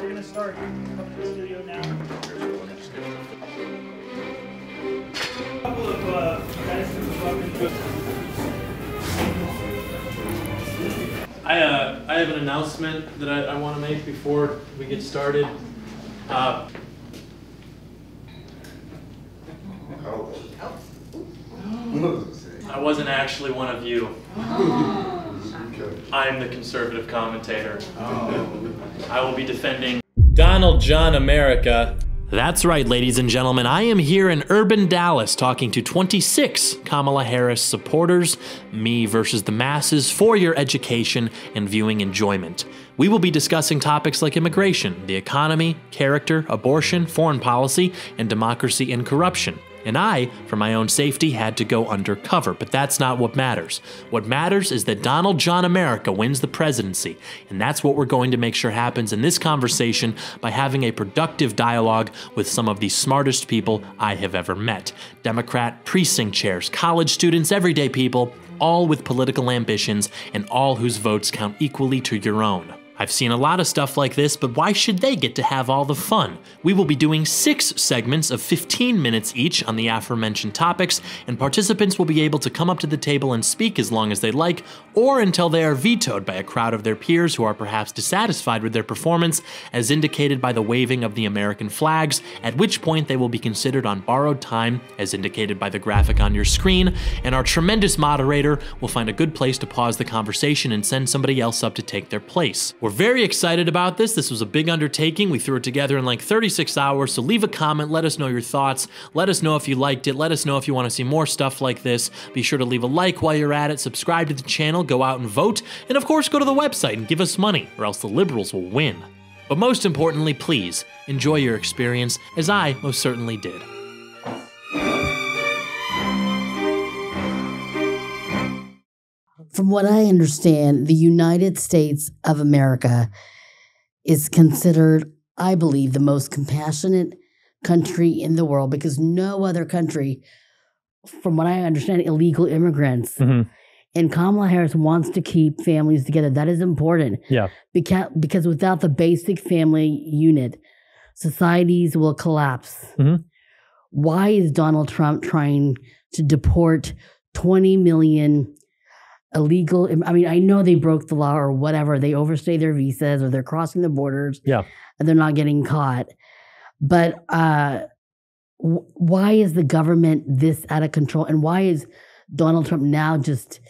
we're gonna start. Come to the studio now. Couple of uh, guys who come into I, uh, I have an announcement that I, I want to make before we get started. Uh, I wasn't actually one of you. I'm the conservative commentator. Oh. I will be defending Donald John America. That's right, ladies and gentlemen. I am here in urban Dallas talking to 26 Kamala Harris supporters, me versus the masses, for your education and viewing enjoyment. We will be discussing topics like immigration, the economy, character, abortion, foreign policy, and democracy and corruption. And I, for my own safety, had to go undercover, but that's not what matters. What matters is that Donald John America wins the presidency, and that's what we're going to make sure happens in this conversation by having a productive dialogue with some of the smartest people I have ever met Democrat precinct chairs, college students, everyday people, all with political ambitions, and all whose votes count equally to your own. I've seen a lot of stuff like this, but why should they get to have all the fun? We will be doing six segments of 15 minutes each on the aforementioned topics, and participants will be able to come up to the table and speak as long as they like, or until they are vetoed by a crowd of their peers who are perhaps dissatisfied with their performance, as indicated by the waving of the American flags, at which point they will be considered on borrowed time, as indicated by the graphic on your screen, and our tremendous moderator will find a good place to pause the conversation and send somebody else up to take their place. We're very excited about this. This was a big undertaking. We threw it together in like 36 hours. So leave a comment. Let us know your thoughts. Let us know if you liked it. Let us know if you want to see more stuff like this. Be sure to leave a like while you're at it. Subscribe to the channel. Go out and vote. And of course, go to the website and give us money, or else the liberals will win. But most importantly, please enjoy your experience, as I most certainly did. From what I understand, the United States of America is considered, I believe, the most compassionate country in the world because no other country, from what I understand, illegal immigrants. Mhm. And Kamala Harris wants to keep families together. That is important. Yeah. Because, because without the basic family unit, societies will collapse. Mhm. Why is Donald Trump trying to deport 20 million illegal? I mean, I know they broke the law or whatever. They overstay their visas or they're crossing the borders Yeah. and they're not getting caught. But uh, w- why is the government this out of control? And why is Donald Trump now just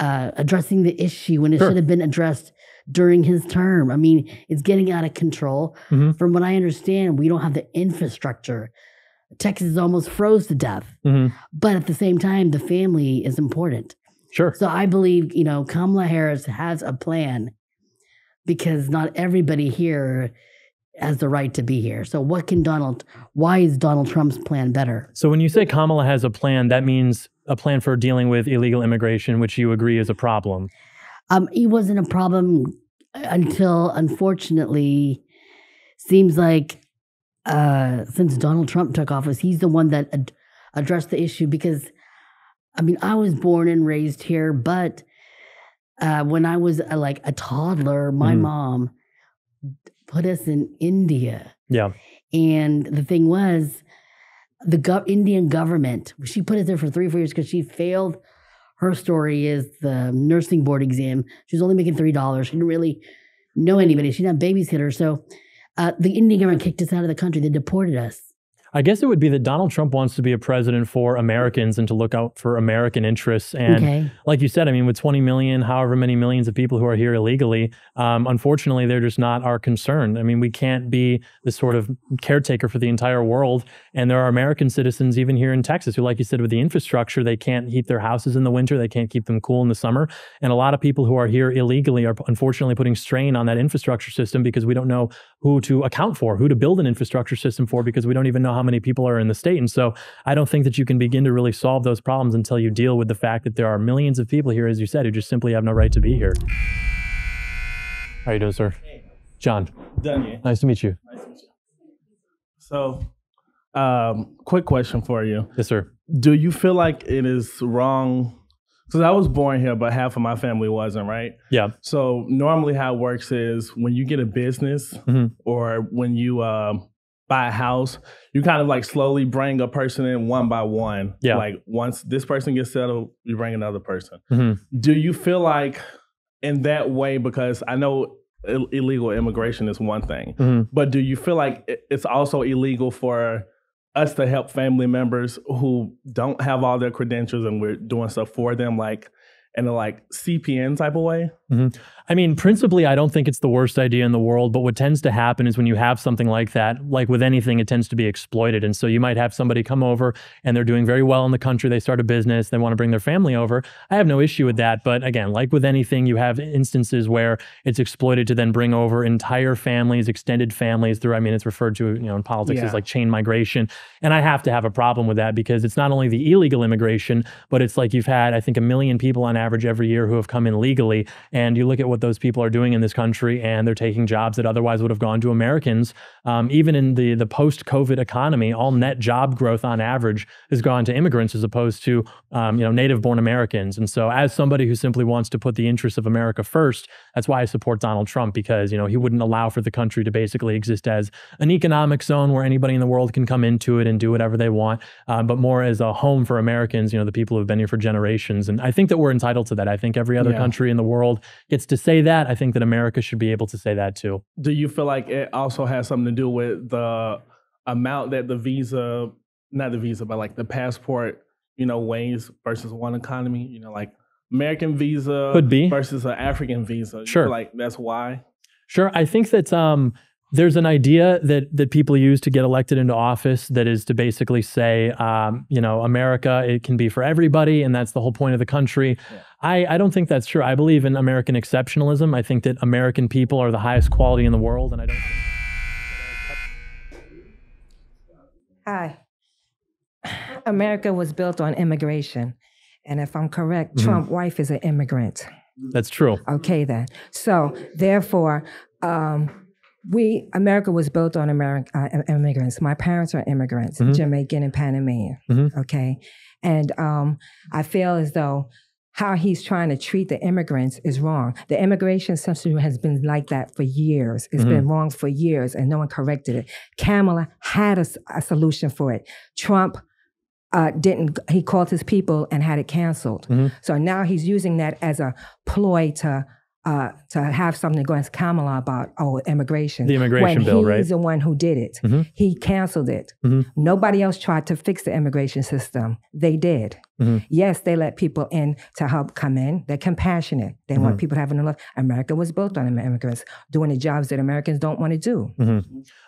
uh, addressing the issue when it Sure. should have been addressed during his term? I mean, it's getting out of control. Mhm. From what I understand, we don't have the infrastructure. Texas almost froze to death. Mhm. But at the same time, the family is important. Sure. So I believe, you know, Kamala Harris has a plan because not everybody here has the right to be here. So what can Donald why is Donald Trump's plan better? So when you say Kamala has a plan, that means a plan for dealing with illegal immigration, which you agree is a problem. Um it wasn't a problem until unfortunately seems like uh since Donald Trump took office, he's the one that ad- addressed the issue because I mean, I was born and raised here, but uh, when I was uh, like a toddler, my Mhm. mom put us in India. Yeah. And the thing was, the gov- Indian government, she put us there for three four years because she failed. Her story is the nursing board exam. She was only making $3. She didn't really know anybody. She didn't have babysitter. So uh, the Indian government kicked us out of the country. They deported us. I guess it would be that Donald Trump wants to be a president for Americans and to look out for American interests. And okay. like you said, I mean, with 20 million, however many millions of people who are here illegally, um, unfortunately, they're just not our concern. I mean, we can't be the sort of caretaker for the entire world. And there are American citizens, even here in Texas, who, like you said, with the infrastructure, they can't heat their houses in the winter, they can't keep them cool in the summer. And a lot of people who are here illegally are unfortunately putting strain on that infrastructure system because we don't know who to account for, who to build an infrastructure system for, because we don't even know how many people are in the state. And so I don't think that you can begin to really solve those problems until you deal with the fact that there are millions of people here, as you said, who just simply have no right to be here. How are you doing, sir? John, Daniel. nice to meet you. Nice to meet you. So, um, quick question for you: Yes, sir. Do you feel like it is wrong because I was born here, but half of my family wasn't, right? Yeah. So normally, how it works is when you get a business Mhm. or when you uh, buy a house, you kind of like slowly bring a person in one by one. Yeah. Like once this person gets settled, you bring another person. Mhm. Do you feel like in that way? Because I know Ill- illegal immigration is one thing, Mhm. but do you feel like it's also illegal for us to help family members who don't have all their credentials and we're doing stuff for them, like in a like CPN type of way? I mean, principally, I don't think it's the worst idea in the world. But what tends to happen is when you have something like that, like with anything, it tends to be exploited. And so you might have somebody come over and they're doing very well in the country. They start a business, they want to bring their family over. I have no issue with that. But again, like with anything, you have instances where it's exploited to then bring over entire families, extended families through, I mean, it's referred to, you know, in politics Yeah. as like chain migration. And I have to have a problem with that because it's not only the illegal immigration, but it's like you've had, I think, a million people on average every year who have come in legally. And you look at what those people are doing in this country, and they're taking jobs that otherwise would have gone to Americans. Um, even in the the post COVID economy, all net job growth on average has gone to immigrants as opposed to um, you know native born Americans. And so, as somebody who simply wants to put the interests of America first, that's why I support Donald Trump because you know he wouldn't allow for the country to basically exist as an economic zone where anybody in the world can come into it and do whatever they want, uh, but more as a home for Americans. You know, the people who have been here for generations. And I think that we're entitled to that. I think every other Yeah. country in the world gets to say that. I think that America should be able to say that too. Do you feel like it also has something to do with the amount that the visa, not the visa, but like the passport, you know, weighs versus one economy? You know, like American visa Could be. versus an African visa. Sure. like that's why. Sure. I think that um, there's an idea that that people use to get elected into office that is to basically say, um, you know, America it can be for everybody, and that's the whole point of the country. Yeah. I, I don't think that's true. I believe in American exceptionalism. I think that American people are the highest quality in the world, and I don't. think Hi. America was built on immigration. And if I'm correct, Mhm. Trump wife is an immigrant. That's true. Okay, then. So, therefore, um, we America was built on American uh, immigrants. My parents are immigrants, Mhm. Jamaican and Panamanian. Mhm. Okay, and um, I feel as though how he's trying to treat the immigrants is wrong. The immigration system has been like that for years. It's been wrong for years, and no one corrected it. Kamala had a solution for it. Trump uh, didn't. He called his people and had it canceled. Mhm. So now he's using that as a ploy to. Uh, to have something against Kamala about oh immigration. The immigration when bill, he's right? the one who did it. Mhm. He canceled it. Mhm. Nobody else tried to fix the immigration system. They did. Mhm. Yes, they let people in to help come in. They're compassionate. They Mm-hmm. want people to have enough. America was built on immigrants doing the jobs that Americans don't want to do.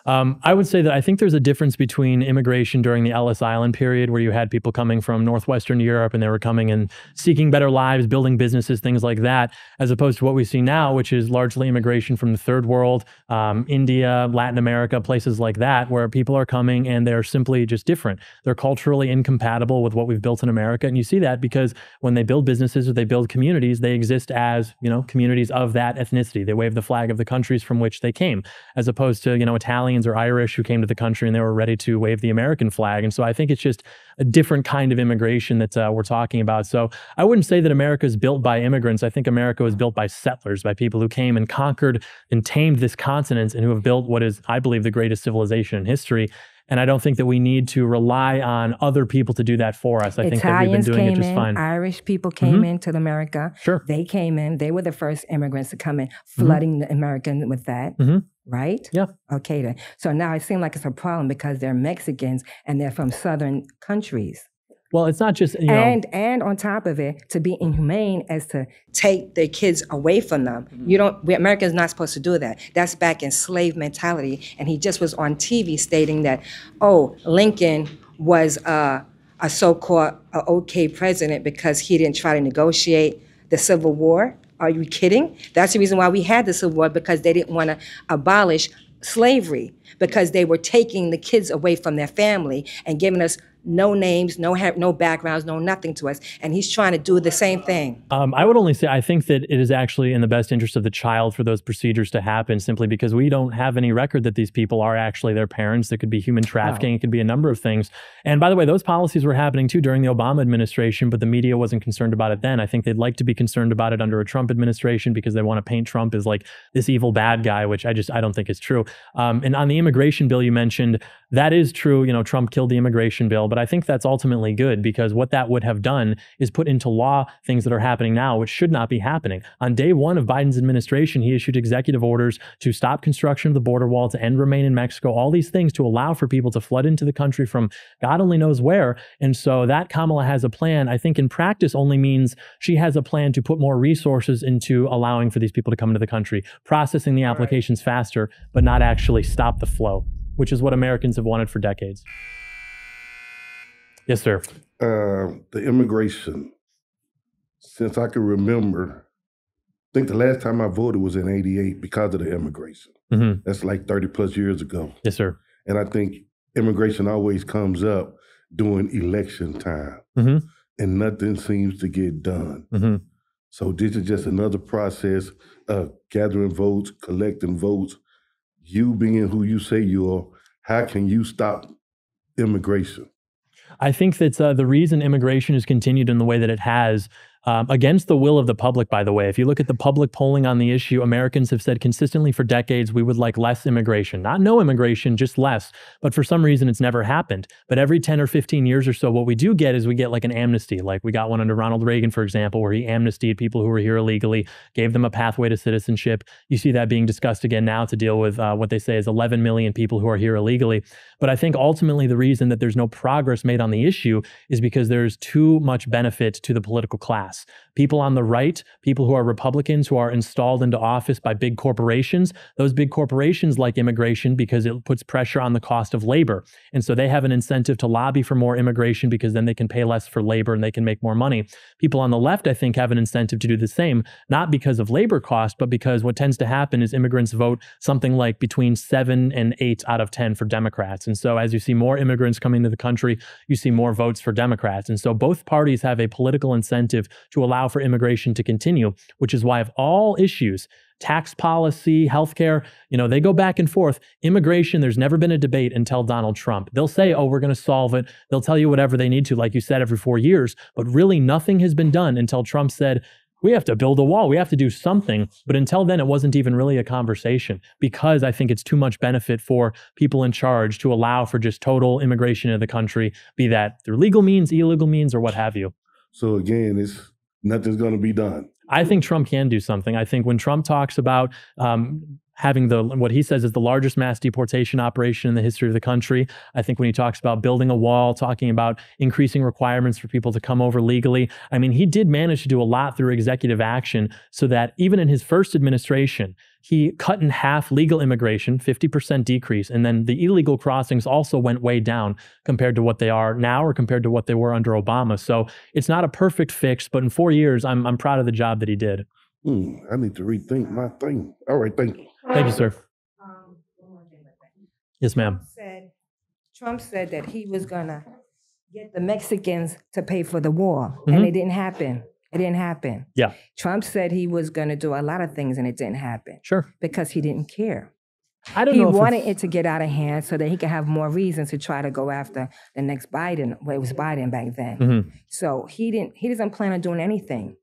Um, I would say that I think there's a difference between immigration during the Ellis Island period, where you had people coming from northwestern Europe and they were coming and seeking better lives, building businesses, things like that, as opposed to what we see now, which is largely immigration from the third world, um, India, Latin America, places like that, where people are coming and they're simply just different. They're culturally incompatible with what we've built in America, and you see that because when they build businesses or they build communities, they exist as you know communities of that ethnicity. They wave the flag of the countries from which they came, as opposed to you know Italians or Irish who came to the country and they were ready to wave the American flag. And so I think it's just a different kind of immigration that uh, we're talking about. So I wouldn't say that America is built by immigrants. I think America was built by settlers, by people who came and conquered and tamed this continent and who have built what is, I believe, the greatest civilization in history. And I don't think that we need to rely on other people to do that for us. I think that we've been Italians doing it came just in. fine. Irish people came into America. Sure. They came in. They were the first immigrants to come in, flooding the American with that. Mhm. Right? Yeah. Okay then. So now it seems like it's a problem because they're Mexicans and they're from southern countries. Well, it's not just, you know, and and on top of it, to be inhumane as to take their kids away from them. You don't. We, America's not supposed to do that. That's back in slave mentality. And he just was on TV stating that, oh, Lincoln was uh, a so-called uh, okay president because he didn't try to negotiate the Civil War. Are you kidding? That's the reason why we had the Civil War because they didn't want to abolish slavery because they were taking the kids away from their family and giving us no names, no ha- no backgrounds, no nothing to us, and he's trying to do the same thing. Um, I would only say I think that it is actually in the best interest of the child for those procedures to happen, simply because we don't have any record that these people are actually their parents. There could be human trafficking. It could be a number of things. And by the way, those policies were happening too during the Obama administration, but the media wasn't concerned about it then. I think they'd like to be concerned about it under a Trump administration because they want to paint Trump as like this evil bad guy, which I just I don't think is true. Um, and on the immigration bill you mentioned, that is true. You know, Trump killed the immigration bill, but I think that's ultimately good because what that would have done is put into law things that are happening now, which should not be happening. On day one of Biden's administration, he issued executive orders to stop construction of the border wall, to end remain in Mexico, all these things to allow for people to flood into the country from God only knows where. And so that Kamala has a plan, I think in practice only means she has a plan to put more resources into allowing for these people to come into the country, processing the applications faster, but not actually stop the flow, which is what Americans have wanted for decades. Yes, sir. uh, the immigration, since I can remember, I think the last time I voted was in 88 because of the immigration. hmm That's like 30 plus years ago. Yes, sir. And I think immigration always comes up during election time hmm and nothing seems to get done. hmm So this is just another process of gathering votes, collecting votes. You being who you say you are, how can you stop immigration? I think that uh, the reason immigration has continued in the way that it has, um, against the will of the public, by the way, if you look at the public polling on the issue, Americans have said consistently for decades we would like less immigration, not no immigration, just less. But for some reason, it's never happened. But every 10 or 15 years or so, what we do get is we get like an amnesty. Like we got one under Ronald Reagan, for example, where he amnestied people who were here illegally, gave them a pathway to citizenship. You see that being discussed again now to deal with uh, what they say is 11 million people who are here illegally. But I think ultimately the reason that there's no progress made on the issue is because there's too much benefit to the political class mass People on the right, people who are Republicans who are installed into office by big corporations, those big corporations like immigration because it puts pressure on the cost of labor. And so they have an incentive to lobby for more immigration because then they can pay less for labor and they can make more money. People on the left, I think, have an incentive to do the same, not because of labor cost, but because what tends to happen is immigrants vote something like between seven and eight out of 10 for Democrats. And so as you see more immigrants coming to the country, you see more votes for Democrats. And so both parties have a political incentive to allow for immigration to continue, which is why of all issues, tax policy, healthcare, you know, they go back and forth. Immigration, there's never been a debate until Donald Trump. They'll say, oh, we're going to solve it. They'll tell you whatever they need to, like you said, every four years. But really, nothing has been done until Trump said, we have to build a wall. We have to do something. But until then, it wasn't even really a conversation because I think it's too much benefit for people in charge to allow for just total immigration into the country, be that through legal means, illegal means, or what have you. So again, it's nothing's going to be done. I think Trump can do something. I think when Trump talks about um, having the what he says is the largest mass deportation operation in the history of the country, I think when he talks about building a wall, talking about increasing requirements for people to come over legally, I mean, he did manage to do a lot through executive action so that even in his first administration, he cut in half legal immigration, 50% decrease, and then the illegal crossings also went way down compared to what they are now or compared to what they were under Obama. So it's not a perfect fix, but in four years, I'm, I'm proud of the job that he did. Hmm, I need to rethink my thing. All right, thank you. Thank you, sir. Um, one more thing with that. Yes, ma'am. Trump said, Trump said that he was gonna get the Mexicans to pay for the war, Mhm. and it didn't happen. It didn't happen. Yeah. Trump said he was gonna do a lot of things, and it didn't happen Sure. because he didn't care. I don't He know. if wanted it to get out of hand so that he could have more reasons to try to go after the next Biden. Well, it was Biden back then. Mhm. So he didn't. He doesn't plan on doing anything.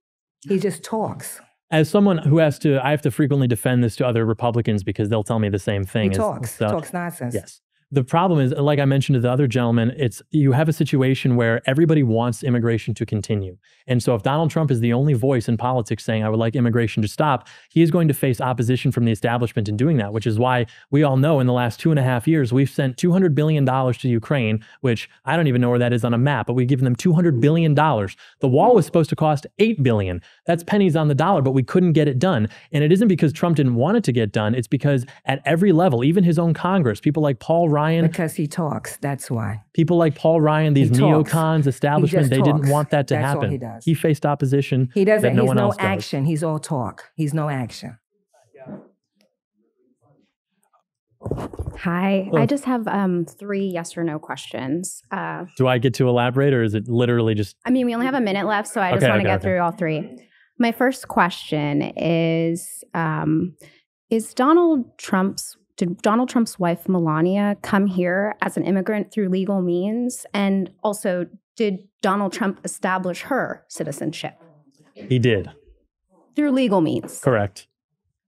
He just talks. As someone who has to, I have to frequently defend this to other Republicans because they'll tell me the same thing. He as- talks. so- talks nonsense. Yes. The problem is, like I mentioned to the other gentleman, it's you have a situation where everybody wants immigration to continue. And so if Donald Trump is the only voice in politics saying, I would like immigration to stop, he is going to face opposition from the establishment in doing that, which is why we all know in the last two and a half years, we've sent $200 billion to Ukraine, which I don't even know where that is on a map, but we've given them $200 billion. The wall was supposed to cost $8 billion. That's pennies on the dollar, but we couldn't get it done. And it isn't because Trump didn't want it to get done. It's because at every level, even his own Congress, people like Paul Ryan, Because he talks. That's why. people like Paul Ryan, these neocons, establishment, just they didn't want that to That's all happen. he does. He faced opposition. He doesn't. that no he's one no else does. action. He's all talk. He's no action. Hi, Oh. I just have um, three yes or no questions. Uh, Do I get to elaborate, or is it literally just I mean, we only have a minute left, so I just Okay, want to okay, get okay. through all three. My first question is um, Is Donald Trump's did Donald Trump's wife Melania come here as an immigrant through legal means? And also, did Donald Trump establish her citizenship he did? through legal means? Correct.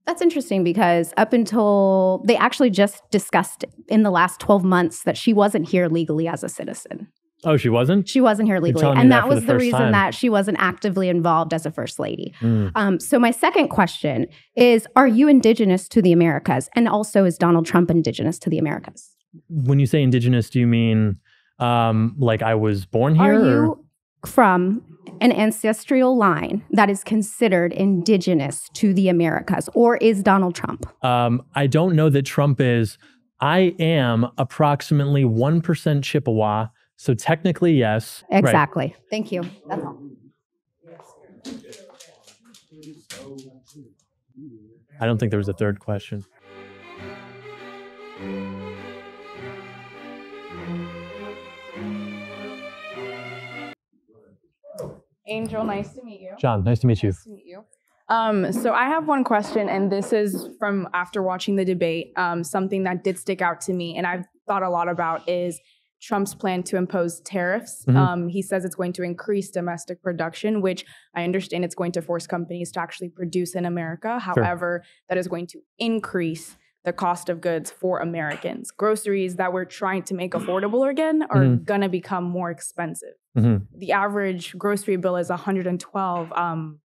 That's interesting because up until they actually just discussed in the last 12 months that she wasn't here legally as a citizen. Oh, she wasn't. She wasn't here legally. And that that, was the the, reason time. that she wasn't actively involved as a first lady. Mm. Um, so, my second question is Are you indigenous to the Americas? And also, is Donald Trump indigenous to the Americas? When you say indigenous, do you mean um, like I was born here? Are or- you from an ancestral line that is considered indigenous to the Americas? Or is Donald Trump? Um, I don't know that Trump is. I am approximately 1% Chippewa. So technically, yes. Right. Exactly. Thank you. That's all. I don't think there was a third question. Angel, nice to meet you. John, nice to meet you. Nice to meet you. Um, so I have one question, and this is from after watching the debate. Um, something that did stick out to me, and I've thought a lot about is Trump's plan to impose tariffs. Mhm. Um, he says it's going to increase domestic production, which I understand it's going to force companies to actually produce in America. However, that is going to increase the cost of goods for Americans. Groceries that we're trying to make affordable again are Mhm. going to become more expensive Mhm. the average grocery bill is 112 um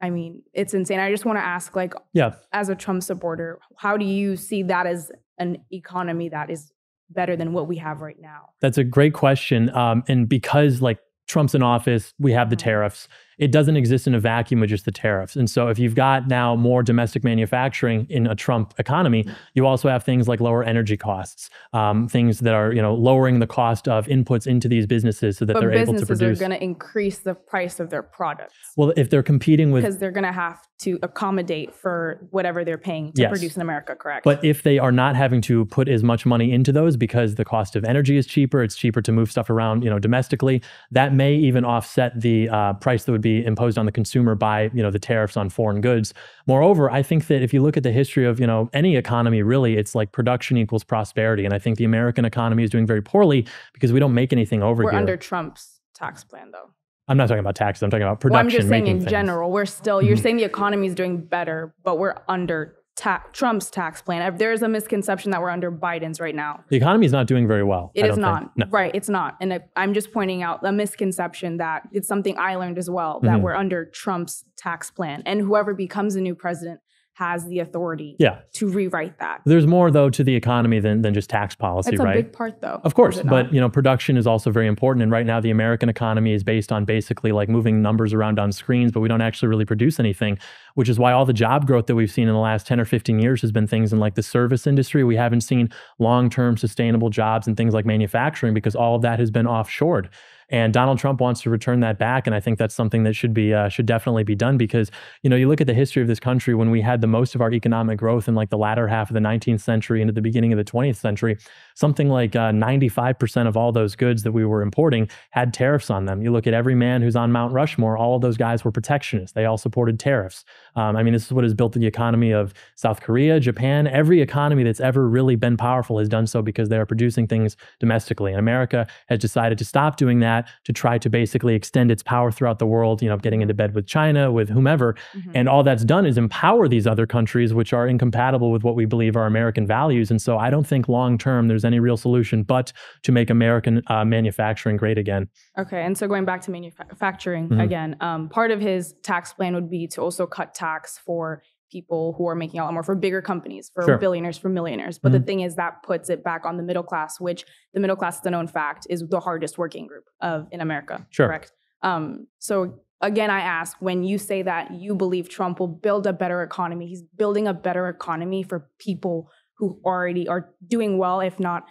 i mean it's insane i just want to ask like Yeah. as a trump supporter how do you see that as an economy that is better than what we have right now That's a great question. Um, and because like Trump's in office, we have the Mhm. tariffs. It doesn't exist in a vacuum with just the tariffs. And so if you've got now more domestic manufacturing in a Trump economy, you also have things like lower energy costs, um, things that are you know lowering the cost of inputs into these businesses so that but they're able to produce. businesses are going to increase the price of their products well, if they're competing with because they're going to have to accommodate for whatever they're paying to Yes. produce in america correct But if they are not having to put as much money into those because the cost of energy is cheaper, it's cheaper to move stuff around, you know, domestically. That may even offset the uh, price that would be imposed on the consumer by, you know, the tariffs on foreign goods. Moreover, I think that if you look at the history of, you know, any economy, really, it's like production equals prosperity, and I think the American economy is doing very poorly because we don't make anything over we're here. under trump's tax plan though I'm not talking about taxes. I'm talking about production. well, i'm just saying in things. general we're still you're Mhm. saying the economy is doing better but we're under ta- trump's tax plan there's a misconception that we're under biden's right now The economy is not doing very well. It I is don't. No. right it's not and i'm just pointing out a misconception that it's something i learned as well that Mhm. we're under trump's tax plan and whoever becomes a new president has the authority Yeah. to rewrite that There's more though to the economy than than just tax policy, it's a right? big part though Of course, but you know, production is also very important. And right now, the American economy is based on basically like moving numbers around on screens, but we don't actually really produce anything. Which is why all the job growth that we've seen in the last ten or fifteen years has been things in like the service industry. We haven't seen long-term sustainable jobs and things like manufacturing because all of that has been offshored. And Donald Trump wants to return that back, and I think that's something that should be uh, should definitely be done because you know you look at the history of this country when we had the most of our economic growth in like the latter half of the 19th century into the beginning of the 20th century something like uh, 95% of all those goods that we were importing had tariffs on them. You look at every man who's on Mount Rushmore, all of those guys were protectionists. They all supported tariffs. Um, I mean, this is what has built the economy of South Korea, Japan. Every economy that's ever really been powerful has done so because they are producing things domestically. And America has decided to stop doing that to try to basically extend its power throughout the world, you know, getting into bed with China, with whomever. Mhm. And all that's done is empower these other countries, which are incompatible with what we believe are American values. And so I don't think long term there's any real solution but to make American uh, manufacturing great again. Okay, and so going back to manufacturing Mhm. again, um, part of his tax plan would be to also cut tax for people who are making a lot more for bigger companies, for Sure. billionaires, for millionaires. But the Mhm. thing is that puts it back on the middle class, which the middle class, is a known fact, is the hardest working group of in America. Sure. Correct. Um, so again, I ask when you say that you believe Trump will build a better economy, he's building a better economy for people who already are doing well, if not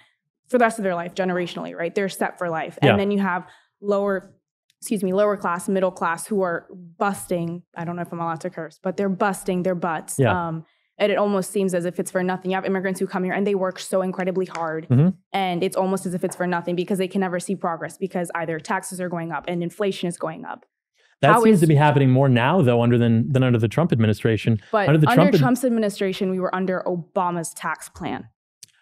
for the rest of their life, generationally, right? They're set for life. And Yeah. then you have lower, excuse me, lower class, middle class who are busting. I don't know if I'm allowed to curse, but they're busting their butts. Yeah. Um, and it almost seems as if it's for nothing. You have immigrants who come here and they work so incredibly hard, Mhm. and it's almost as if it's for nothing because they can never see progress because either taxes are going up and inflation is going up. That How seems is- to be happening more now, though, under than than under the Trump administration. But under the under Trump, ad- Trump's administration, we were under Obama's tax plan.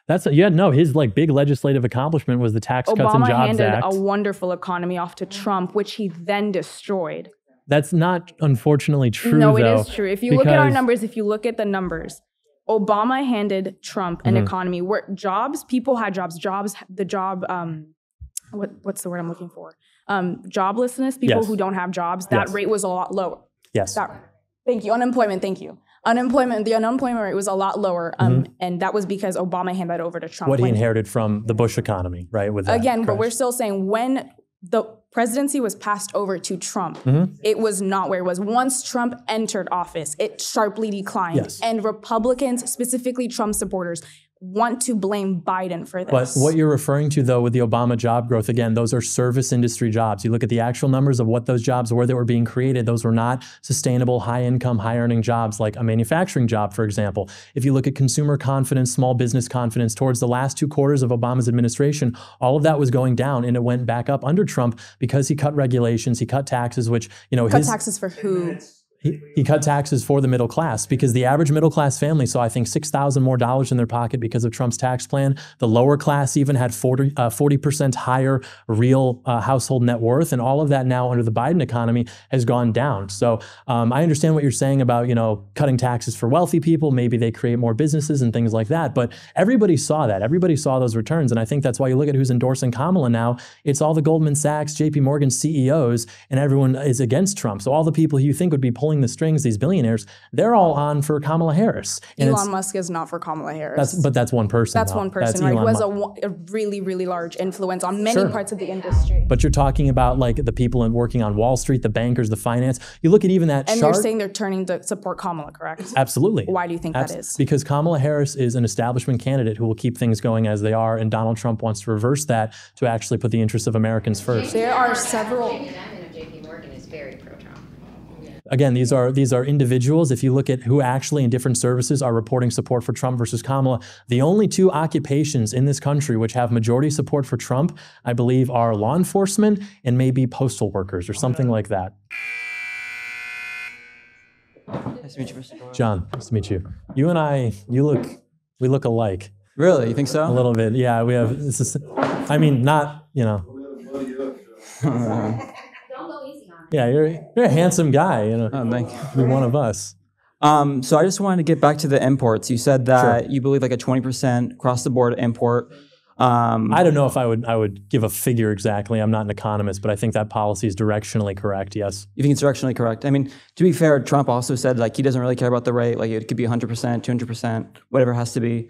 that's a, yeah, no, his like big legislative accomplishment was the Tax Cuts and Obama Jobs handed Act. a wonderful economy off to Trump, which he then destroyed. That's not unfortunately true. no, though, it is true. If you look at our numbers, if you look at the numbers, Obama handed Trump an Mhm. economy where jobs, people had jobs, jobs, the job, um, what, what's the word I'm looking for? Um, joblessness, people Yes. who don't have jobs, that Yes. rate was a lot lower. Yes. That, thank you. Unemployment, thank you. Unemployment, the unemployment rate was a lot lower. Um, and that was because Obama handed that over to Trump. Mm-hmm. what he inherited from the Bush economy, right? With Again, but we're still saying when the presidency was passed over to Trump, Mhm. it was not where it was. Once Trump entered office, it sharply declined. Yes. And Republicans, specifically Trump supporters, want to blame Biden for this. But what you're referring to, though, with the Obama job growth, again, those are service industry jobs. You look at the actual numbers of what those jobs were that were being created, those were not sustainable, high income, high earning jobs like a manufacturing job, for example. If you look at consumer confidence, small business confidence, towards the last two quarters of Obama's administration, all of that was going down and it went back up under Trump because he cut regulations, he cut taxes, which, you know, Cut his. taxes for who? He, cut taxes for the middle class because the average middle class family saw, I think, six thousand more dollars in their pocket because of Trump's tax plan. The lower class even had 40 percent higher real uh, household net worth, and all of that now under the Biden economy has gone down. So um, I understand what you're saying about you know cutting taxes for wealthy people. Maybe they create more businesses and things like that. But everybody saw that. Everybody saw those returns, and I think that's why you look at who's endorsing Kamala now. It's all the Goldman Sachs, J.P. Morgan CEOs, and everyone is against Trump. So all the people who you think would be pulling the strings, these billionaires, they're all on for Kamala Harris. And Elon Musk is not for Kamala Harris. that's but that's one person. That's though. one person, That's right? Who Elon has a, Musk. wa- a really, really large influence on many Sure. parts of the industry. But you're talking about like the people in working on Wall Street, the bankers, the finance. You look at even that and chart. you're saying they're turning to support Kamala, correct? Absolutely. Why do you think Abs- that is? Because Kamala Harris is an establishment candidate who will keep things going as they are, and Donald Trump wants to reverse that to actually put the interests of Americans first. There are several. JP Morgan is very pro-Trump. Again, these are these are individuals. If you look at who actually in different services are reporting support for Trump versus Kamala, the only two occupations in this country which have majority support for Trump, I believe, are law enforcement and maybe postal workers or something like that. Nice to meet you, Mr. Doyle. John, nice to meet you. You and I, you look, we look alike. Really? You think so? A little bit, yeah. We have. This is, I mean, not you know. Yeah, you're you're a handsome guy. You know, Oh, thank you. be one of us. Um, so I just wanted to get back to the imports. You said that you believe like a 20% across the board import. Um, I don't know if I would I would give a figure exactly. I'm not an economist, but I think that policy is directionally correct. Yes. you think it's directionally correct? I mean, to be fair, Trump also said like he doesn't really care about the rate. Like it could be 100%, 200%, whatever it has to be.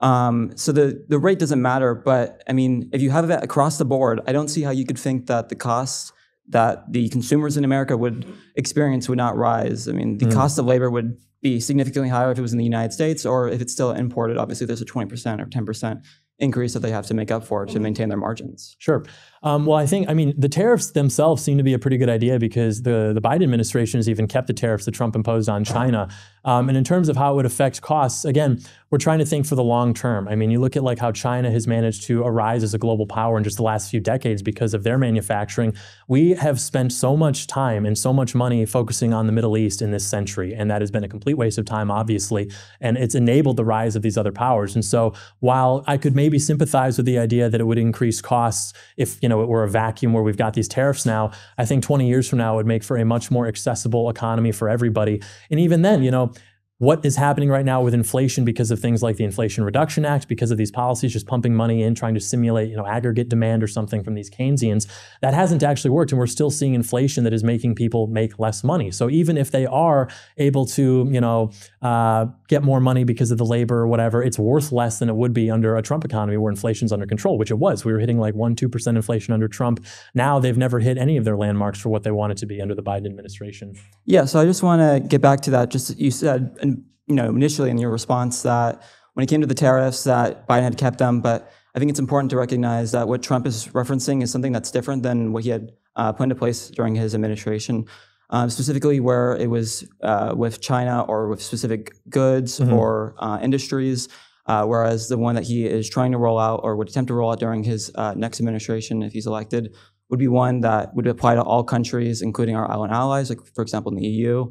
Um, so the, the rate doesn't matter. But I mean, if you have it across the board, I don't see how you could think that the costs that the consumers in America would experience would not rise. I mean, the Mm. cost of labor would be significantly higher if it was in the United States or if it's still imported. Obviously, there's a 20% or 10% increase that they have to make up for to maintain their margins. Sure. Um, well, I think I mean the tariffs themselves seem to be a pretty good idea because the the Biden administration has even kept the tariffs that Trump imposed on China. Um, and in terms of how it would affect costs, again, we're trying to think for the long term. I mean, you look at like how China has managed to arise as a global power in just the last few decades because of their manufacturing. We have spent so much time and so much money focusing on the Middle East in this century, and that has been a complete waste of time, obviously. And it's enabled the rise of these other powers. And so, while I could maybe sympathize with the idea that it would increase costs if you know it were a vacuum where we've got these tariffs now, I think 20 years from now would make for a much more accessible economy for everybody. And even then, you know, what is happening right now with inflation because of things like the Inflation Reduction Act, because of these policies just pumping money in, trying to simulate, you know, aggregate demand or something from these Keynesians, that hasn't actually worked. And we're still seeing inflation that is making people make less money. So even if they are able to, you know, uh, get more money because of the labor or whatever, it's worth less than it would be under a Trump economy where inflation's under control, which it was. We were hitting like one, two percent inflation under Trump. Now they've never hit any of their landmarks for what they wanted to be under the Biden administration. Yeah, so I just want to get back to that. Just you said, and you know, initially in your response that when it came to the tariffs, that Biden had kept them, but I think it's important to recognize that what Trump is referencing is something that's different than what he had uh, put into place during his administration. Um, specifically where it was uh, with China or with specific goods Mhm. or uh, industries. Uh, whereas the one that he is trying to roll out or would attempt to roll out during his uh, next administration, if he's elected, would be one that would apply to all countries, including our island allies, like for example in the EU.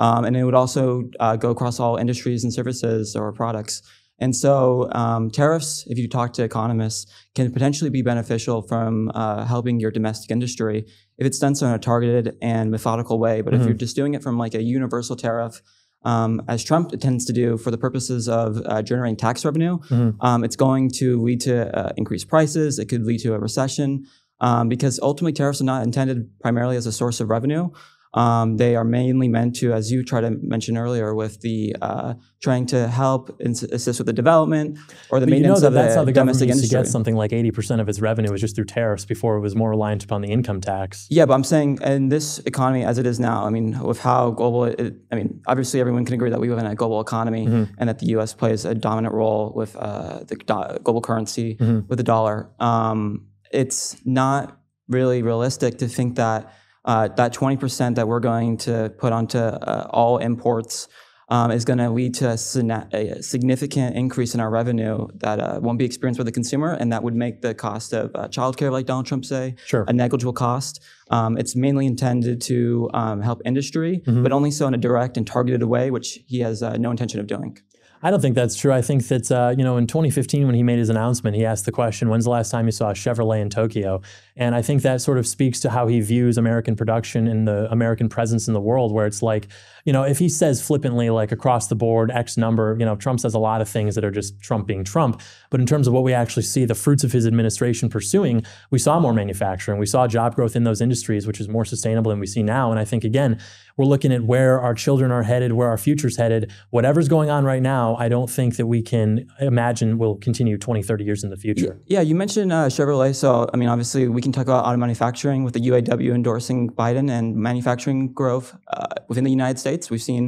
Um, and it would also uh, go across all industries and services or products. And so um, tariffs, if you talk to economists, can potentially be beneficial from uh, helping your domestic industry if it's done so in a targeted and methodical way. But if Mhm. you're just doing it from like a universal tariff, um, as Trump tends to do for the purposes of uh, generating tax revenue, Mhm. um, it's going to lead to uh, increased prices. It could lead to a recession um, because ultimately tariffs are not intended primarily as a source of revenue. Um, they are mainly meant to, as you tried to mention earlier, with the uh, trying to help and assist with the development or the But you know maintenance that of that's the how the government used to get something like 80% of its revenue was just through tariffs before it was more reliant upon the income tax. Yeah, but I'm saying in this economy as it is now, I mean, with how global it, I mean, obviously everyone can agree that we live in a global economy Mhm. and that the U.S. plays a dominant role with uh, the do- global currency, Mhm. with the dollar. Um, it's not really realistic to think that uh, that 20% that we're going to put onto uh, all imports um, is going to lead to a, a significant increase in our revenue that uh, won't be experienced by the consumer, and that would make the cost of uh, childcare, like Donald Trump say, Sure. a negligible cost. Um, it's mainly intended to um, help industry, Mhm. but only so in a direct and targeted way, which he has uh, no intention of doing. I don't think that's true. I think that, uh, you know, in 2015, when he made his announcement, he asked the question, when's the last time you saw a Chevrolet in Tokyo? And I think that sort of speaks to how he views American production and the American presence in the world, where it's like, you know, if he says flippantly, like across the board, X number, you know, Trump says a lot of things that are just Trump being Trump. But in terms of what we actually see, the fruits of his administration pursuing, we saw more manufacturing. We saw job growth in those industries, which is more sustainable than we see now. And I think, again, we're looking at where our children are headed, where our future's headed. Whatever's going on right now, I don't think that we can imagine will continue 20, 30 years in the future. Yeah, you mentioned uh, Chevrolet. So, I mean, obviously, we can talk about auto manufacturing with the UAW endorsing Biden and manufacturing growth uh, within the United States. We've seen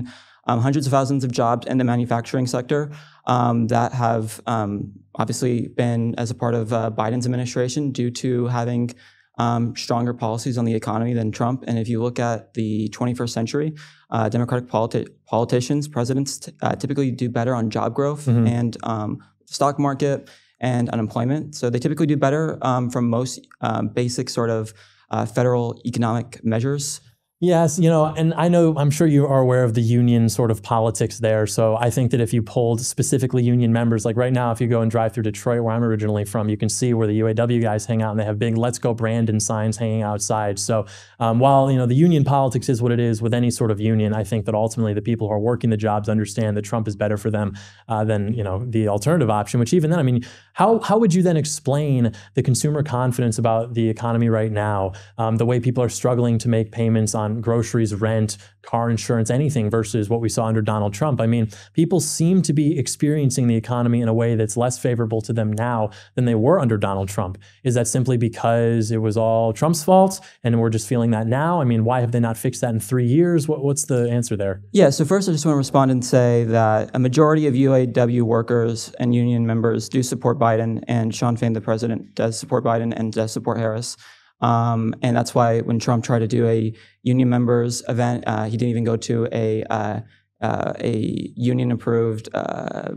um, hundreds of thousands of jobs in the manufacturing sector um, that have um, obviously been as a part of uh, Biden's administration due to having um, stronger policies on the economy than Trump. And if you look at the 21st century, uh, Democratic politi- politicians, presidents uh, typically do better on job growth Mhm. and um, stock market and unemployment. So they typically do better um, from most um, basic sort of uh, federal economic measures. Yes, you know, and I know, I'm sure you are aware of the union sort of politics there. So I think that if you polled specifically union members, like right now, if you go and drive through Detroit, where I'm originally from, you can see where the UAW guys hang out and they have big Let's Go Brandon signs hanging outside. So um, while, you know, the union politics is what it is with any sort of union, I think that ultimately the people who are working the jobs understand that Trump is better for them uh, than, you know, the alternative option, which even then, I mean, how, how would you then explain the consumer confidence about the economy right now, um, the way people are struggling to make payments on groceries, rent, car insurance, anything versus what we saw under Donald Trump? I mean, people seem to be experiencing the economy in a way that's less favorable to them now than they were under Donald Trump. Is that simply because it was all Trump's fault and we're just feeling that now? I mean, why have they not fixed that in three years? What, what's the answer there? Yeah, so first I just want to respond and say that a majority of UAW workers and union members do support Biden, and Shawn Fain, the president, does support Biden and does support Harris. Um, and that's why when Trump tried to do a union members event, uh, he didn't even go to a uh, uh, a union approved uh,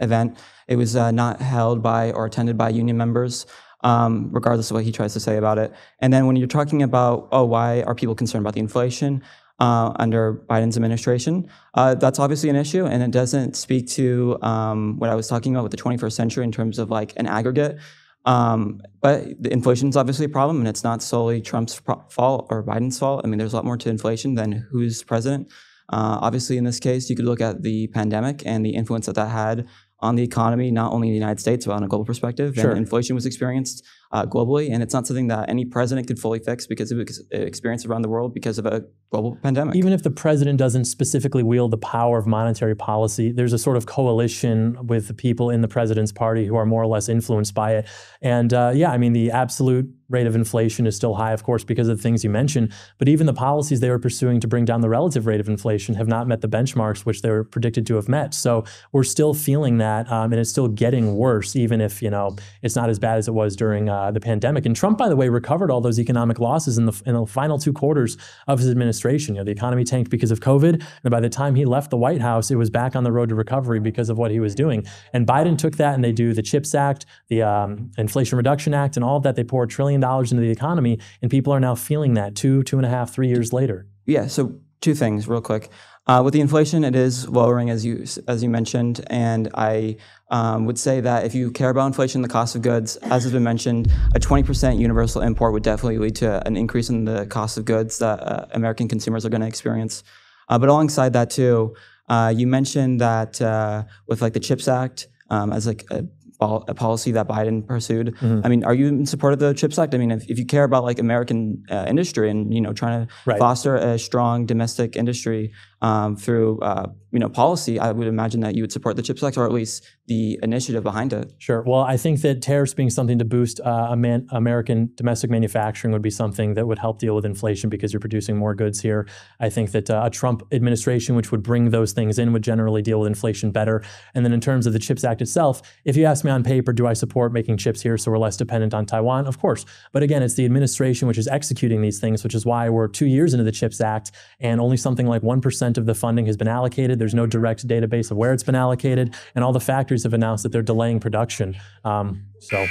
event. It was uh, not held by or attended by union members. Um, regardless of what he tries to say about it. And then when you're talking about, oh, why are people concerned about the inflation? uh, under Biden's administration. That's obviously an issue, and it doesn't speak to um, what I was talking about with the 21st century in terms of like an aggregate. Um, but the inflation is obviously a problem, and it's not solely Trump's pro- fault or Biden's fault. I mean, there's a lot more to inflation than who's president. Uh, obviously, in this case, you could look at the pandemic and the influence that that had on the economy, not only in the United States, but on a global perspective. Sure. And inflation was experienced uh, globally, and it's not something that any president could fully fix because of was experienced around the world because of a global pandemic. Even if the president doesn't specifically wield the power of monetary policy, there's a sort of coalition with the people in the president's party who are more or less influenced by it. And uh, yeah, I mean, the absolute rate of inflation is still high, of course, because of the things you mentioned. But even the policies they were pursuing to bring down the relative rate of inflation have not met the benchmarks which they were predicted to have met. So we're still feeling that, um, and it's still getting worse, even if you know it's not as bad as it was during uh, the pandemic. And Trump, by the way, recovered all those economic losses in the in the final two quarters of his administration. You know, the economy tanked because of COVID, and by the time he left the White House, it was back on the road to recovery because of what he was doing. And Biden took that, and they do the CHIPS Act, the um, Inflation Reduction Act, and all of that. They pour a trillion dollars into the economy, and people are now feeling that two, two and a half, three years later. Yeah. So two things, real quick. Uh, with the inflation, it is lowering as you as you mentioned, and I um, would say that if you care about inflation, the cost of goods, as has been mentioned, a 20% universal import would definitely lead to an increase in the cost of goods that uh, American consumers are going to experience. Uh, but alongside that too, uh, you mentioned that uh, with like the CHIPS Act um, as like a a policy that Biden pursued. Mhm. I mean, are you in support of the CHIPS Act? I mean, if, if you care about like American uh, industry and you know trying to Right. foster a strong domestic industry um, through uh, you know policy, I would imagine that you would support the CHIPS Act or at least the initiative behind it. Sure. Well, I think that tariffs being something to boost uh, American domestic manufacturing would be something that would help deal with inflation because you're producing more goods here. I think that uh, a Trump administration, which would bring those things in, would generally deal with inflation better. And then in terms of the CHIPS Act itself, if you ask me on paper, do I support making chips here so we're less dependent on Taiwan? Of course. But again, it's the administration which is executing these things, which is why we're two years into the CHIPS Act and only something like 1% of the funding has been allocated. There's no direct database of where it's been allocated. And all the factories have announced that they're delaying production. Um, so,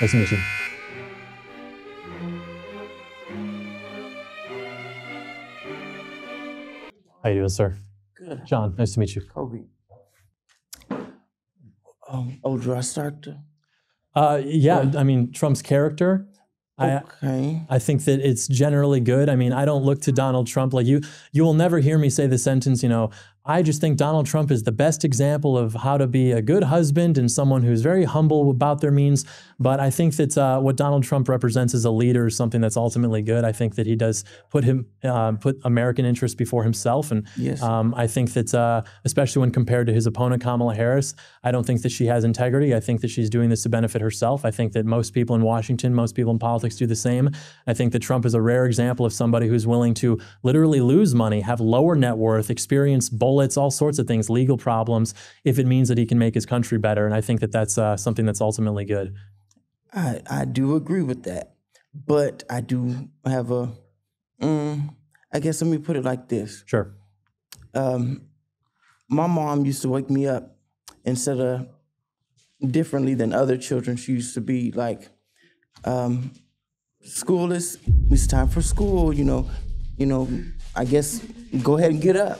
nice to meet you. How you doing, sir? Good. John, nice to meet you. Kobe. Um, oh, do I start? To, Uh, yeah, I mean Trump's character. Okay. I, I think that it's generally good. I mean, I don't look to Donald Trump like you. You will never hear me say the sentence, you know, I just think Donald Trump is the best example of how to be a good husband and someone who's very humble about their means. But I think that uh, what Donald Trump represents as a leader is something that's ultimately good. I think that he does put him uh, put American interests before himself, and Yes. um, I think that uh, especially when compared to his opponent Kamala Harris, I don't think that she has integrity. I think that she's doing this to benefit herself. I think that most people in Washington, most people in politics do the same. I think that Trump is a rare example of somebody who's willing to literally lose money, have lower net worth, experience bullets, all sorts of things, legal problems, if it means that he can make his country better. And I think that that's uh, something that's ultimately good. I I do agree with that, but I do have a. Mm, I guess let me put it like this. Sure. Um, my mom used to wake me up instead of differently than other children. She used to be like, um, "School is it's time for school." You know, you know. I guess go ahead and get up.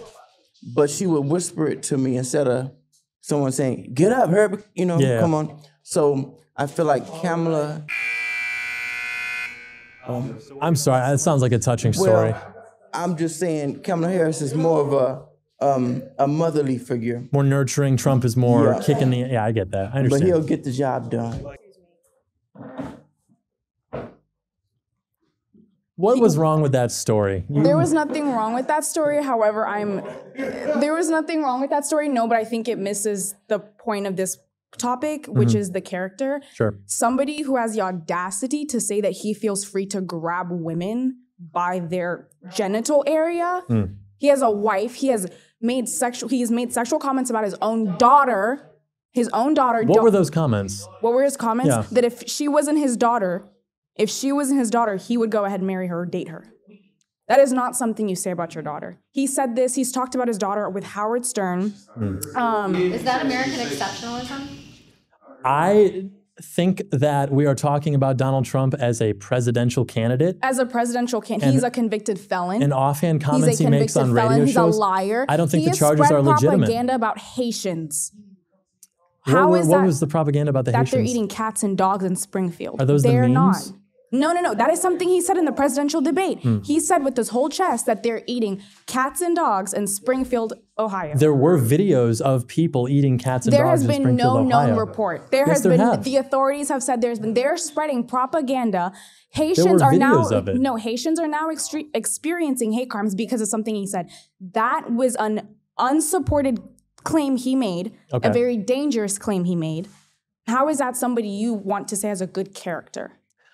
But she would whisper it to me instead of someone saying, "Get up, Herb." You know, Yeah. come on. So I feel like Kamala. Um, I'm sorry, that sounds like a touching story. well, I'm just saying Kamala Harris is more of a um, a motherly figure, more nurturing. Trump is more Yeah. kicking the. Yeah, I get that. I understand. but he'll get the job done. What was wrong with that story? There was nothing wrong with that story. However, I'm there was nothing wrong with that story. No, but I think it misses the point of this topic, which Mhm. is the character. Sure. Somebody who has the audacity to say that he feels free to grab women by their genital area. Mm. He has a wife. He has made sexual he's made sexual comments about his own daughter. His own daughter. What were those comments? what were his comments? Yeah. That if she wasn't his daughter, if she wasn't his daughter, he would go ahead and marry her or date her. That is not something you say about your daughter. He said this. He's talked about his daughter with Howard Stern. Um, Is that American exceptionalism? I think that we are talking about Donald Trump as a presidential candidate. as a presidential candidate, he's a convicted felon. And offhand comments he's a he makes convicted on felon. radio he's shows. a liar. I don't think he the charges spread are legitimate. propaganda about Haitians. What, How were- is what that- was the propaganda about the that Haitians? That they're eating cats and dogs in Springfield. Are those the they're memes? not. No, no, no. That is something he said in the presidential debate. Hmm. He said with his whole chest that they're eating cats and dogs in Springfield, Ohio. There were videos of people eating cats and there dogs has in been Springfield, no Ohio. known report. There Yes, has there been have. the authorities have said there's been they're spreading propaganda. Haitians are now no Haitians are now extre- experiencing hate crimes because of something he said. That was an unsupported claim he made, Okay. a very dangerous claim he made. How is that somebody you want to say has a good character?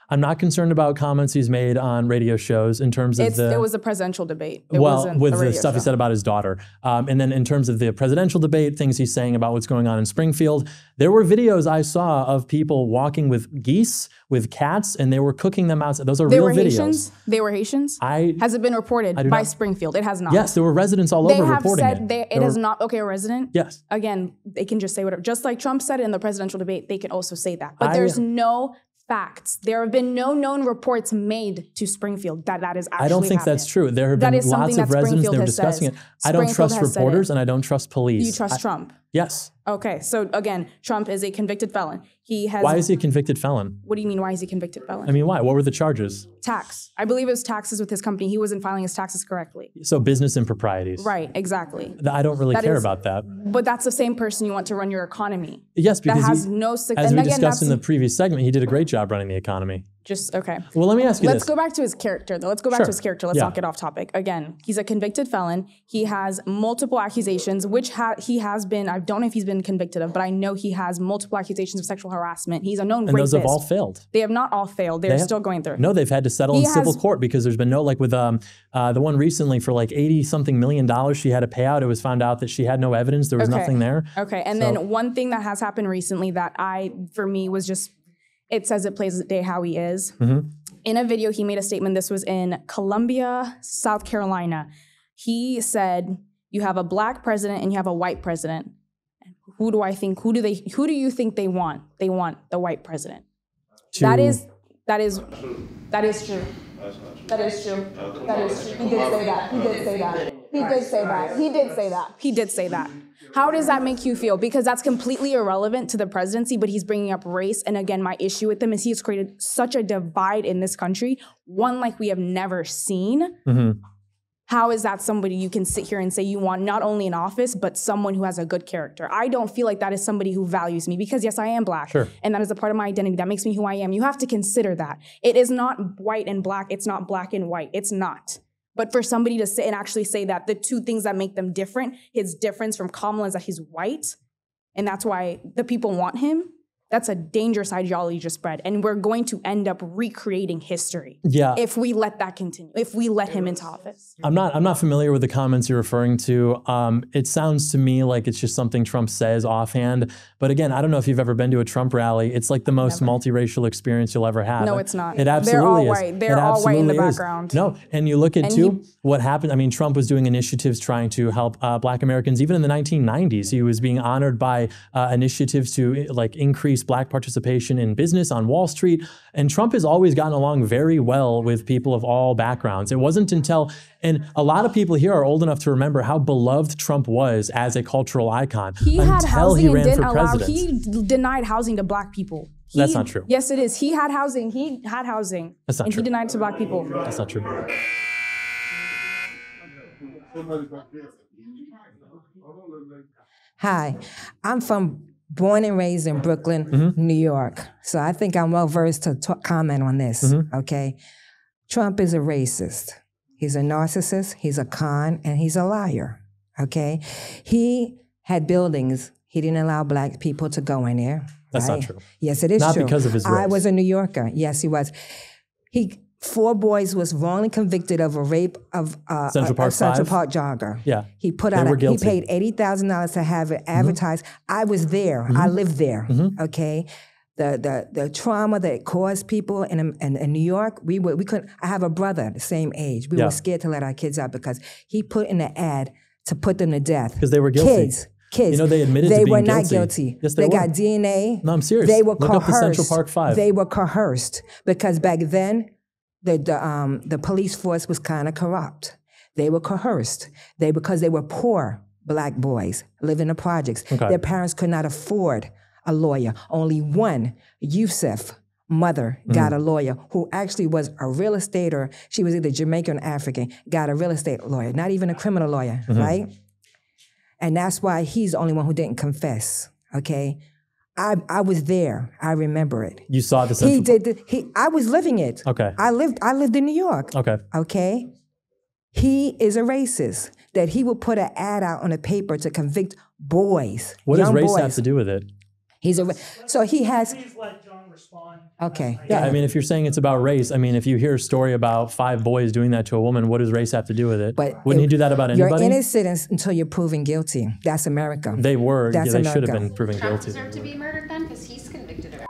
I'm not concerned about comments he's made on radio shows in terms of It's, the. it was a presidential debate. It well, wasn't with the stuff he said about his daughter. Um, and then in terms of the presidential debate, things he's saying about what's going on in Springfield, there were videos I saw of people walking with geese, with cats, and they were cooking them outside. Those are They real were videos. Haitians. They were Haitians. I Has it been reported by not- Springfield? It has not. Yes, there were residents all they over have reporting it. they, it There has were- not. Okay, a resident. Yes. Again, they can just say whatever. Just like Trump said it in the presidential debate, they can also say that. But I- there's no facts. There have been no known reports made to Springfield that that is actually. I don't think happened. that's true. There have That been lots of residents were discussing said. it. I don't trust has said it. reporters and I don't trust police. You trust I- Trump. Yes. Okay, so again, Trump is a convicted felon. He has. Why is he a convicted felon? What do you mean? Why is he convicted felon? I mean, why? What were the charges? tax. I believe it was taxes with his company. He wasn't filing his taxes correctly. So business improprieties. Right. Exactly. I don't really That care is- about that. But that's the same person you want to run your economy. Yes, because that has he- no. as we again, discussed in the previous segment, he did a great job running the economy. Just okay. Well, let me ask you Let's this. go back to his character, though. Let's go back Sure. to his character. Let's Yeah. not get off topic. Again, he's a convicted felon. He has multiple accusations, which ha- he has been. I don't know if he's been convicted of, but I know he has multiple accusations of sexual harassment. He's a known And rapist. those have all failed. They have not all failed. They're They still going through. No, they've had to settle He in civil court because there's been no like with um uh, the one recently for like eighty something million dollars she had to pay out. It was found out that she had no evidence. There was Okay. nothing there. Okay, and So- then one thing that has happened recently that I, for me, was just, it says it plays the day how he is. Mhm. In a video, he made a statement. This was in Columbia, South Carolina. He said, "You have a black president and you have a white president. Who do I think? Who do they? Who do you think they want? They want the white president. that To- is, that is, that is true. That is true. That is true. He did say that. He did say that. He did say that. He did say that. He did say that. How does that make you feel? Because that's completely irrelevant to the presidency, but he's bringing up race. And again, my issue with him is he has created such a divide in this country, one like we have never seen. Mhm. How is that somebody you can sit here and say you want not only an office, but someone who has a good character? I don't feel like that is somebody who values me because, yes, I am black. Sure. And that is a part of my identity. That makes me who I am. You have to consider that. It is not white and black. It's not black and white. It's not. But for somebody to sit and actually say that the two things that make them different, his difference from Kamala is that he's white, and that's why the people want him. That's a dangerous ideology to spread. And we're going to end up recreating history Yeah. if we let that continue, if we let him into office. I'm not. I'm not familiar with the comments you're referring to. Um, it sounds to me like it's just something Trump says offhand. But again, I don't know if you've ever been to a Trump rally. It's like the most multiracial experience you'll ever have. No, it's not. It absolutely They're all is. white. They're all white in the is. background. No, and you look at And too what happened. I mean, Trump was doing initiatives trying to help uh, Black Americans. Even in the 1990s, he was being honored by uh, initiatives to like increase Black participation in business on Wall Street. And Trump has always gotten along very well with people of all backgrounds. It wasn't until, and a lot of people here are old enough to remember how beloved Trump was as a cultural icon He until had housing he and ran didn't for allow. president. He denied housing to black people. He- That's not true. Yes, it is. He had housing. He had housing. That's not and true. he denied it to black people. That's not true. Hi, I'm from born and raised in Brooklyn, Mm-hmm. New York. So I think I'm well versed to t- comment on this. Mm-hmm. Okay, Trump is a racist. He's a narcissist. He's a con, and he's a liar. Okay, he had buildings. He didn't allow black people to go in there. That's not true. Yes, it is Not true. because of his I was a New Yorker. Yes, he was. He four boys was wrongly convicted of a rape of uh, Central a- a Park Central? Park jogger. Yeah. He put They out. A, he. Mm-hmm. paid eighty thousand dollars to have it advertised. I was there. I lived there. Mm-hmm. Okay. The, the the trauma that it caused people in, in in New York, we were we couldn't. I have a brother the same age. We Yeah. were scared to let our kids out because he put in an ad to put them to death because they were guilty. Kids, kids. You know, they admitted to they were not guilty. guilty. Yes, they got were. DNA. No, I'm serious. They were Look up the. Central Park Five. They were coerced because back then the the um the police force was kind of corrupt. They were coerced. They because they were poor black boys living in the projects. Okay. Their parents could not afford a lawyer. Only one, Yusef, mother, got Mm-hmm. a lawyer who actually was a real estate or she was either Jamaican or African, got a real estate lawyer, not even a criminal lawyer, Mm-hmm. right? And that's why he's the only one who didn't confess. Okay. I I was there. I remember it. You saw the He Central. did. The, he. I was living it. Okay. I lived. I lived in New York. Okay. Okay. He is a racist. That he would put an ad out on a paper to convict boys. What does young race boys. have to do with it? He's a so he has. Please let John respond. Okay. Yeah, I mean, if you're saying it's about race, I mean, if you hear a story about five boys doing that to a woman, what does race have to do with it? But Wouldn't he do that about You're anybody? innocent until you're proven guilty. That's America. They were. That's yeah, they should have America. been proven Trump guilty. deserved to be murdered then because he's convicted of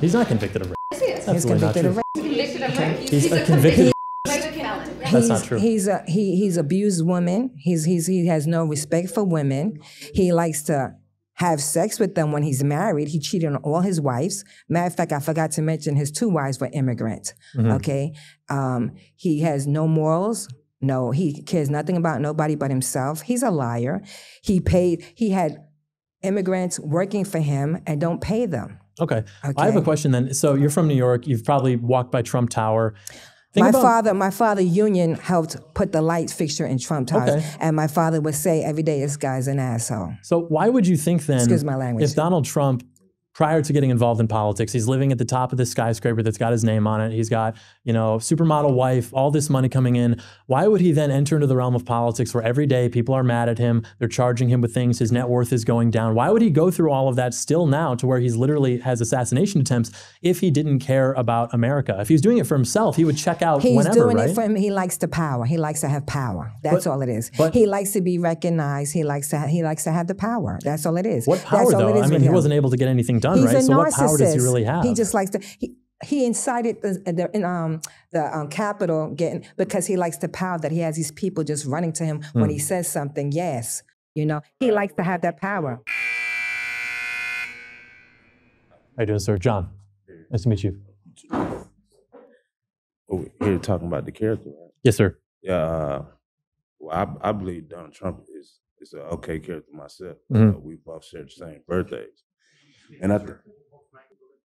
He's not convicted of rape. Yes, he is. That's not convicted true. of rape. Convicted of rape. He's a convicted. felon. That's not true. He's a, he he's abused women. He's he's he has no respect for women. He likes to have sex with them when he's married. He cheated on all his wives. Matter of fact, I forgot to mention his two wives were immigrants. Mhm. Okay, um, he has no morals. No, he cares nothing about nobody but himself. He's a liar. He paid. He had immigrants working for him and don't pay them. Okay. I have a question then. So you're from New York. You've probably walked by Trump Tower. Think my about- father, my father Union helped put the light fixture in Trump Towers, Okay. and my father would say every day, "This guy's an asshole." So why would you think then? Excuse my language. If Donald Trump, prior to getting involved in politics, he's living at the top of this skyscraper that's got his name on it. He's got you know supermodel wife, all this money coming in. Why would he then enter into the realm of politics where every day people are mad at him? They're charging him with things. His net worth is going down. Why would he go through all of that still now to where he's literally has assassination attempts if he didn't care about America? If he was doing it for himself, he would check out He's whenever, doing right? it for him. He likes the power. He likes to have power. That's But- all it is. but- he likes to be recognized. He likes to. Ha- he likes to have the power. That's all it is. what power That's all though? it is I mean, he wasn't able to get anything done, He's right? a So narcissist. what power does he really have? He just likes to. He, he incited the, the um, the um, Capitol getting because he likes the power that he has these people just running to him when Hmm. he says something. Yes, you know he likes to have that power. How you doing, sir? John. Nice to meet you. Oh, here talking about the character, right? Yes, sir. Yeah. Uh, well, I, I believe Donald Trump is is an okay character myself. Mhm. Uh, we both share the same birthdays, and I th-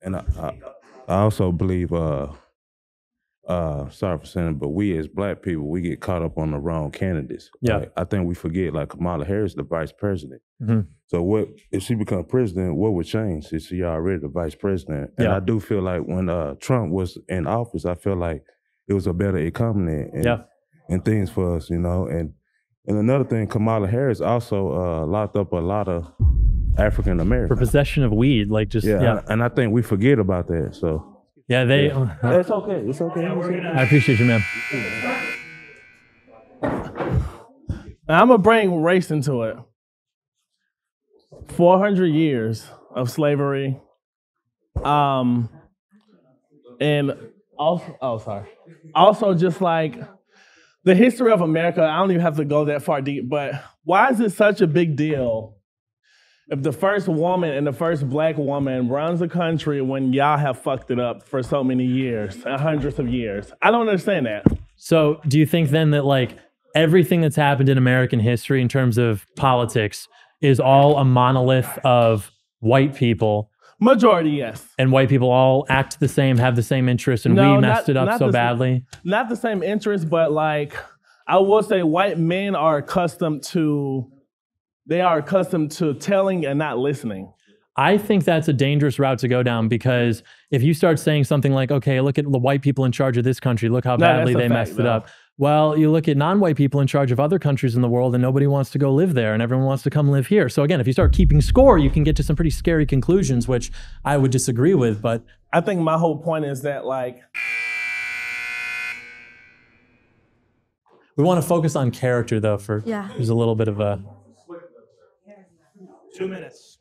and I, I, I also believe. Uh, uh, sorry for saying, it, but we as black people, we get caught up on the wrong candidates. Yeah. Like, I think we forget like Kamala Harris, the vice president. Mhm. So what if she become president? What would change? Is she already the vice president? And Yeah. I do feel like when uh, Trump was in office, I feel like it was a better economy and Yeah. and things for us, you know. And and another thing, Kamala Harris also uh, locked up a lot of African American. For possession of weed, like just Yeah, yeah, and I think we forget about that. So yeah. They. Yeah. it's okay. It's okay. I appreciate you, man. Now, I'm gonna bring race into it. 400 years of slavery. Um, and also, oh, sorry. Also, just like the history of America, I don't even have to go that far deep, but why is it such a big deal if the first woman and the first black woman runs a country when y'all have fucked it up for so many years, hundreds of years? I don't understand that. So, do you think then that like everything that's happened in American history in terms of politics is all a monolith of white people? Majority, yes. And white people all act the same, have the same interests, and No, we messed not- it up so the- badly. not the same interests, but like I will say, white men are accustomed to they are accustomed to telling and not listening. I think that's a dangerous route to go down because if you start saying something like, okay, look at the white people in charge of this country, look how No, badly a they fact, messed it up. Well, you look at non white people in charge of other countries in the world and nobody wants to go live there and everyone wants to come live here. So, again, if you start keeping score, you can get to some pretty scary conclusions, which I would disagree with. But I think my whole point is that like we want to focus on character, though, for Yeah. there's a little bit of a. Two minutes.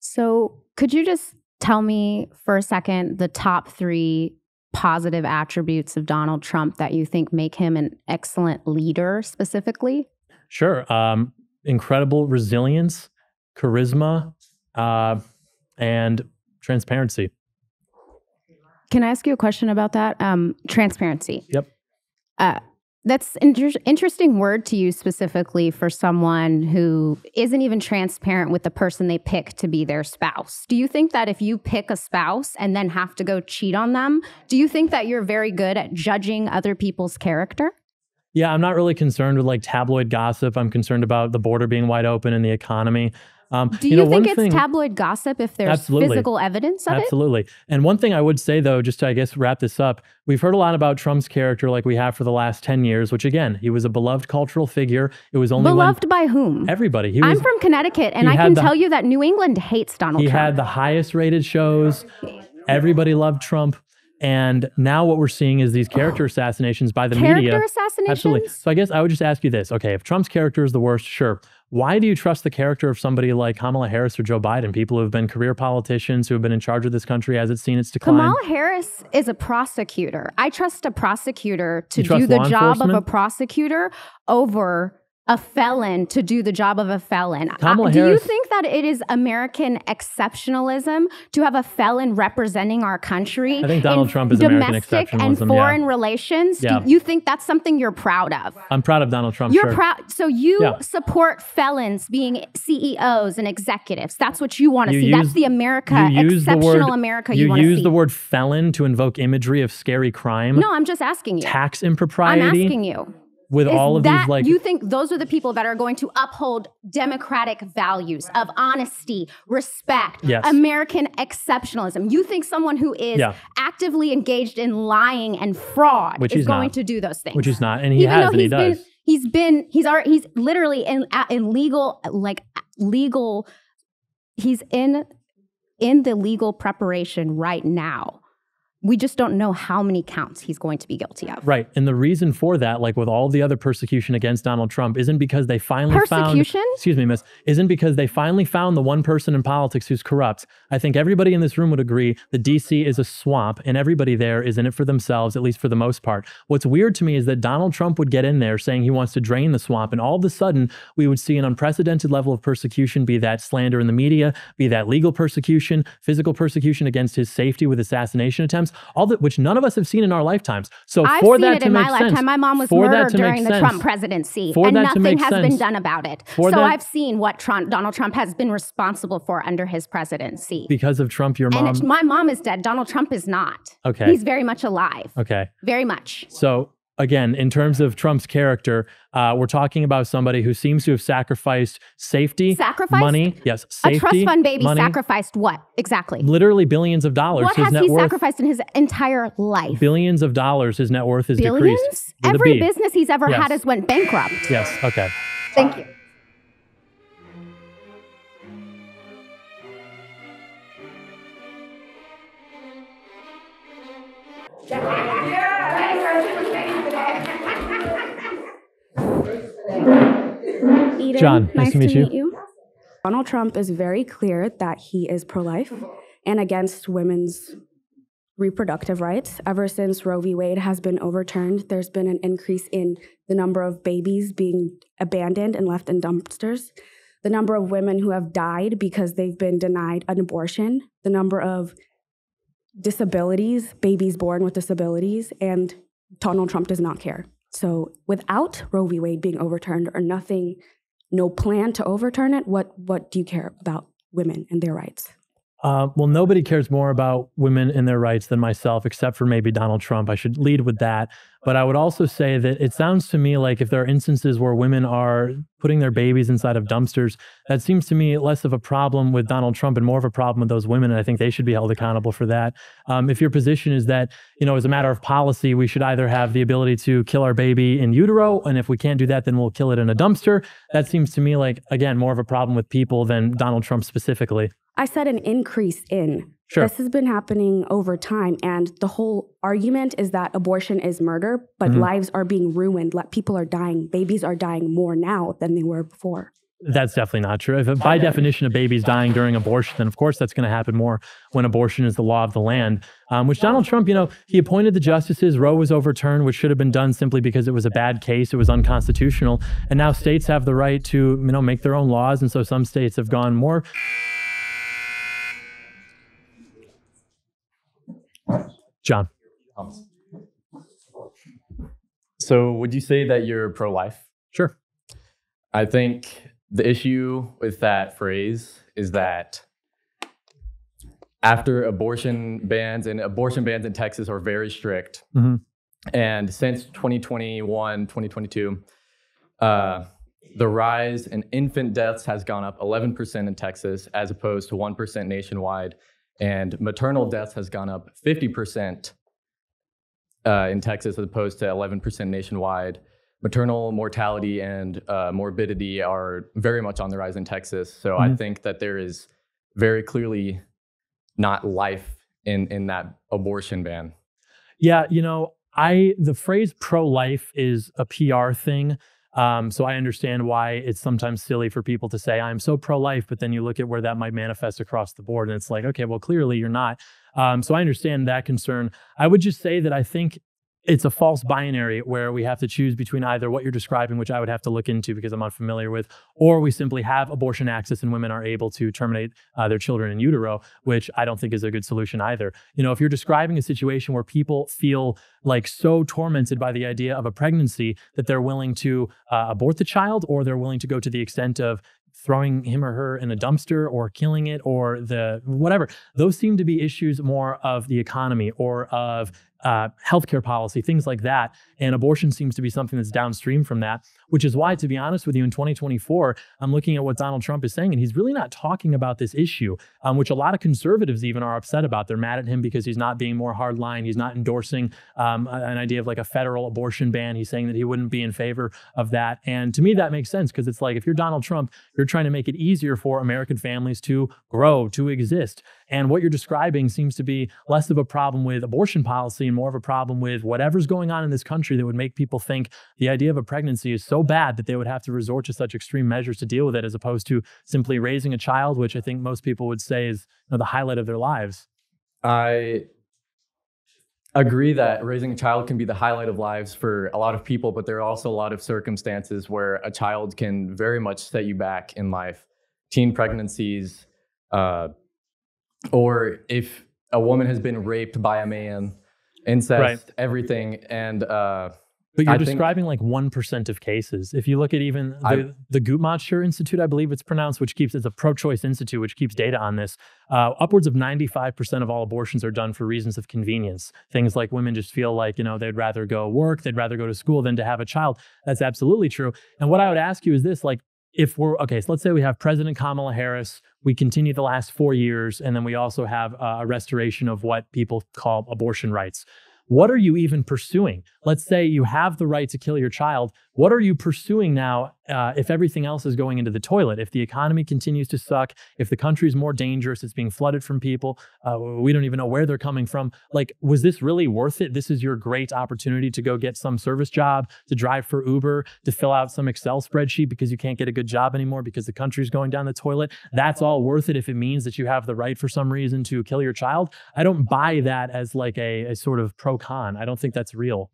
So, could you just tell me for a second the top three positive attributes of Donald Trump that you think make him an excellent leader specifically? Sure. Um, incredible resilience, charisma, uh, and transparency. Can I ask you a question about that? Um, transparency. Yep. Uh, that's inter- interesting word to use specifically for someone who isn't even transparent with the person they pick to be their spouse. Do you think that if you pick a spouse and then have to go cheat on them, do you think that you're very good at judging other people's character? Yeah, I'm not really concerned with like tabloid gossip. I'm concerned about the border being wide open and the economy. Um, Do you, know, one think it's thing- tabloid gossip if there's Absolutely. physical evidence of it? Absolutely. And one thing I would say, though, just to, I guess, wrap this up, we've heard a lot about Trump's character like we have for the last 10 years, which, again, he was a beloved cultural figure. It was only Beloved by whom? everybody. He was, I'm from Connecticut, and I can the- tell you that New England hates Donald Trump. he Trump. had the highest rated shows. Everybody loved Trump. And now what we're seeing is these character assassinations by the media. Character assassinations? Absolutely. So I guess I would just ask you this. Okay, if Trump's character is the worst, sure. Why do you trust the character of somebody like Kamala Harris or Joe Biden, people who have been career politicians who have been in charge of this country as it's seen its decline? Kamala Harris is a prosecutor. I trust a prosecutor to do the job of a prosecutor over a felon to do the job of a felon. Uh, do you think that it is American exceptionalism to have a felon representing our country? I think Donald in Trump is American domestic and exceptionalism, yeah. foreign relations. Yeah. Do you think that's something you're proud of? I'm proud of Donald Trump. You're sure. proud. So you Yeah. support felons being CEOs and executives. That's what you want to see. use- That's the America, you use the exceptional word, America you, want to see. You use the word felon to invoke imagery of scary crime, no, I'm just asking you. tax impropriety. I'm asking you. With Is all of that, these like you think those are the people that are going to uphold democratic values of honesty, respect, Yes. American exceptionalism? You think someone who is Yeah. actively engaged in lying and fraud Which is going not. to do those things? which he's not, and he Even has and he he's been, he's been, he's already, he's literally in in legal, like legal. He's in in the legal preparation right now. We just don't know how many counts he's going to be guilty of. Right. And the reason for that, like with all the other persecution against Donald Trump, isn't because they finally Persecution? found excuse me, miss, isn't because they finally found the one person in politics who's corrupt. I think everybody in this room would agree that DC is a swamp and everybody there is in it for themselves, at least for the most part. What's weird to me is that Donald Trump would get in there saying he wants to drain the swamp, and all of a sudden we would see an unprecedented level of persecution, be that slander in the media, be that legal persecution, physical persecution against his safety with assassination attempts, all that which none of us have seen in our lifetimes. So I've for seen that it to in make my sense, lifetime. My mom was murdered during the sense, Trump presidency, for and nothing has been done about it. for so that- I've seen what Trump, Donald Trump has been responsible for under his presidency. because of Trump, your and mom. it's- my mom is dead. Donald Trump is not. Okay. He's very much alive. okay. Very much. So again, in terms of Trump's character, uh, we're talking about somebody who seems to have sacrificed safety, Sacrificed? money, yes, safety, a trust fund baby money, sacrificed what exactly? literally billions of dollars. What his has net he worth, sacrificed in his entire life? billions of dollars. His net worth is Billions? decreased. with Every business he's ever Yes. had has went bankrupt. Yes. Okay. Thank you. Eden, John, nice to meet you. Donald Trump is very clear that he is pro life and against women's reproductive rights. Ever since Roe v. Wade has been overturned, there's been an increase in the number of babies being abandoned and left in dumpsters, the number of women who have died because they've been denied an abortion, the number of disabilities, babies born with disabilities, and Donald Trump does not care. So without Roe v. Wade being overturned or nothing, no plan to overturn it, what what do you care about women and their rights? Uh, well, nobody cares more about women and their rights than myself, except for maybe Donald Trump. I should lead with that. But I would also say that it sounds to me like if there are instances where women are putting their babies inside of dumpsters, that seems to me less of a problem with Donald Trump and more of a problem with those women. And I think they should be held accountable for that. Um, if your position is that, you know, as a matter of policy, we should either have the ability to kill our baby in utero, and if we can't do that, then we'll kill it in a dumpster. That seems to me like, again, more of a problem with people than Donald Trump specifically. I said an increase in. Sure. This has been happening over time, and the whole argument is that abortion is murder, but Mhm. lives are being ruined. People are dying. Babies are dying more now than they were before. That's definitely not true. If by definition a baby's dying during abortion, then of course that's going to happen more when abortion is the law of the land. Um, which Donald Trump, you know, he appointed the justices. Roe was overturned, which should have been done simply because it was a bad case. It was unconstitutional, and now states have the right to, you know, make their own laws. And so some states have gone more. John. So, would you say that you're pro life? Sure. I think the issue with that phrase is that after abortion bans, and abortion bans in Texas are very strict, Mhm. and since 2021, 2022, uh, the rise in infant deaths has gone up 11% in Texas as opposed to 1% nationwide. And maternal deaths has gone up 50% uh, in Texas as opposed to 11% nationwide. Maternal mortality and uh, morbidity are very much on the rise in Texas. So I Mhm. think that there is very clearly not life in, in that abortion ban. Yeah, you know, I the phrase pro-life is a PR thing. Um, so I understand why it's sometimes silly for people to say I'm so pro-life, but then you look at where that might manifest across the board, and it's like, okay, well, clearly you're not. Um, so I understand that concern. I would just say that I think it's a false binary where we have to choose between either what you're describing, which I would have to look into because I'm unfamiliar with, or we simply have abortion access and women are able to terminate uh, their children in utero, which I don't think is a good solution either. You know, if you're describing a situation where people feel like so tormented by the idea of a pregnancy that they're willing to uh, abort the child or they're willing to go to the extent of throwing him or her in a dumpster or killing it or the whatever those seem to be issues more of the economy or of uh, healthcare policy, things like that. And abortion seems to be something that's downstream from that, which is why, to be honest with you, in 2024, I'm looking at what Donald Trump is saying, and he's really not talking about this issue, um, which a lot of conservatives even are upset about. They're mad at him because he's not being more hardline. He's not endorsing um, an idea of like a federal abortion ban. He's saying that he wouldn't be in favor of that. And to me, that makes sense because it's like if you're Donald Trump, you're trying to make it easier for American families to grow, to exist. And what you're describing seems to be less of a problem with abortion policy more of a problem with whatever's going on in this country that would make people think the idea of a pregnancy is so bad that they would have to resort to such extreme measures to deal with it, as opposed to simply raising a child, which I think most people would say is you know, the highlight of their lives. I agree that raising a child can be the highlight of lives for a lot of people, but there are also a lot of circumstances where a child can very much set you back in life. Teen pregnancies, uh, or if a woman has been raped by a man, incest, Right. everything. And uh, But you're I think- describing like 1% of cases. If you look at even the, I- the Guttmacher Institute, I believe it's pronounced, which keeps, it's a pro choice institute, which keeps data on this. Uh, upwards of 95% of all abortions are done for reasons of convenience. Things like women just feel like, you know, they'd rather go work, they'd rather go to school than to have a child. That's absolutely true. And what I would ask you is this like, if we're okay, so let's say we have President Kamala Harris, we continue the last four years, and then we also have a restoration of what people call abortion rights. What are you even pursuing? Let's say you have the right to kill your child. What are you pursuing now uh, if everything else is going into the toilet? If the economy continues to suck, if the country is more dangerous, it's being flooded from people, uh, we don't even know where they're coming from. Like, was this really worth it? This is your great opportunity to go get some service job, to drive for Uber, to fill out some Excel spreadsheet because you can't get a good job anymore because the country's going down the toilet. That's all worth it if it means that you have the right for some reason to kill your child. I don't buy that as like a, a sort of pro con. I don't think that's real.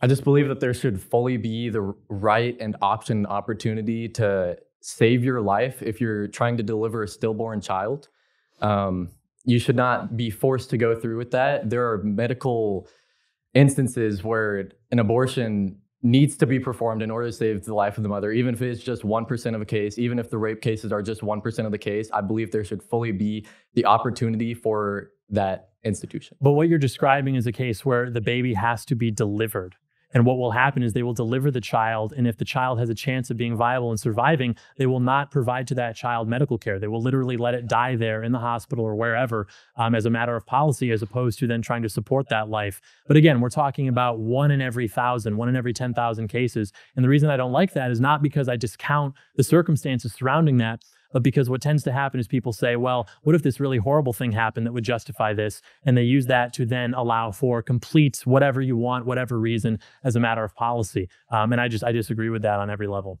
I just believe that there should fully be the right and option opportunity to save your life if you're trying to deliver a stillborn child. Um, you should not be forced to go through with that. There are medical instances where an abortion needs to be performed in order to save the life of the mother, even if it's just 1% of a case, even if the rape cases are just 1% of the case. I believe there should fully be the opportunity for that institution. But what you're describing is a case where the baby has to be delivered. And what will happen is they will deliver the child. And if the child has a chance of being viable and surviving, they will not provide to that child medical care. They will literally let it die there in the hospital or wherever um, as a matter of policy, as opposed to then trying to support that life. But again, we're talking about one in every thousand, one in every 10,000 cases. And the reason I don't like that is not because I discount the circumstances surrounding that, because what tends to happen is people say, well, what if this really horrible thing happened that would justify this? And they use that to then allow for complete whatever you want, whatever reason, as a matter of policy. Um, and I just I disagree with that on every level.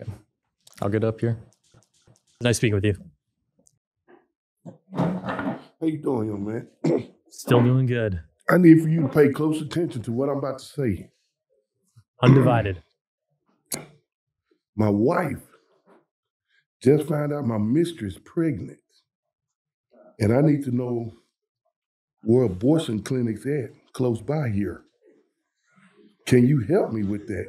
Okay, I'll get up here. Nice speaking with you. How you doing, young man? Still doing good. I need for you to pay close attention to what I'm about to say. Undivided. My wife just found out my mistress pregnant. And I need to know where abortion clinics at close by here. Can you help me with that?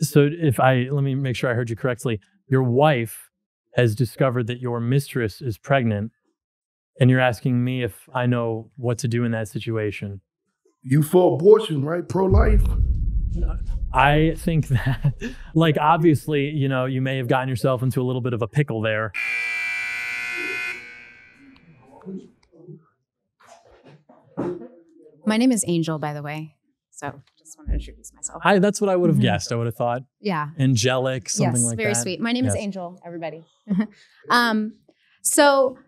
So if I let me make sure I heard you correctly, your wife has discovered that your mistress is pregnant, and you're asking me if I know what to do in that situation. You for abortion, right? Pro life? I think that, like, obviously, you know, you may have gotten yourself into a little bit of a pickle there. My name is Angel, by the way. So just want to introduce myself. I, that's what I would have Mhm. guessed. I would have thought Yeah. angelic, something yes, like very that. sweet. My name is Angel, everybody. um, so,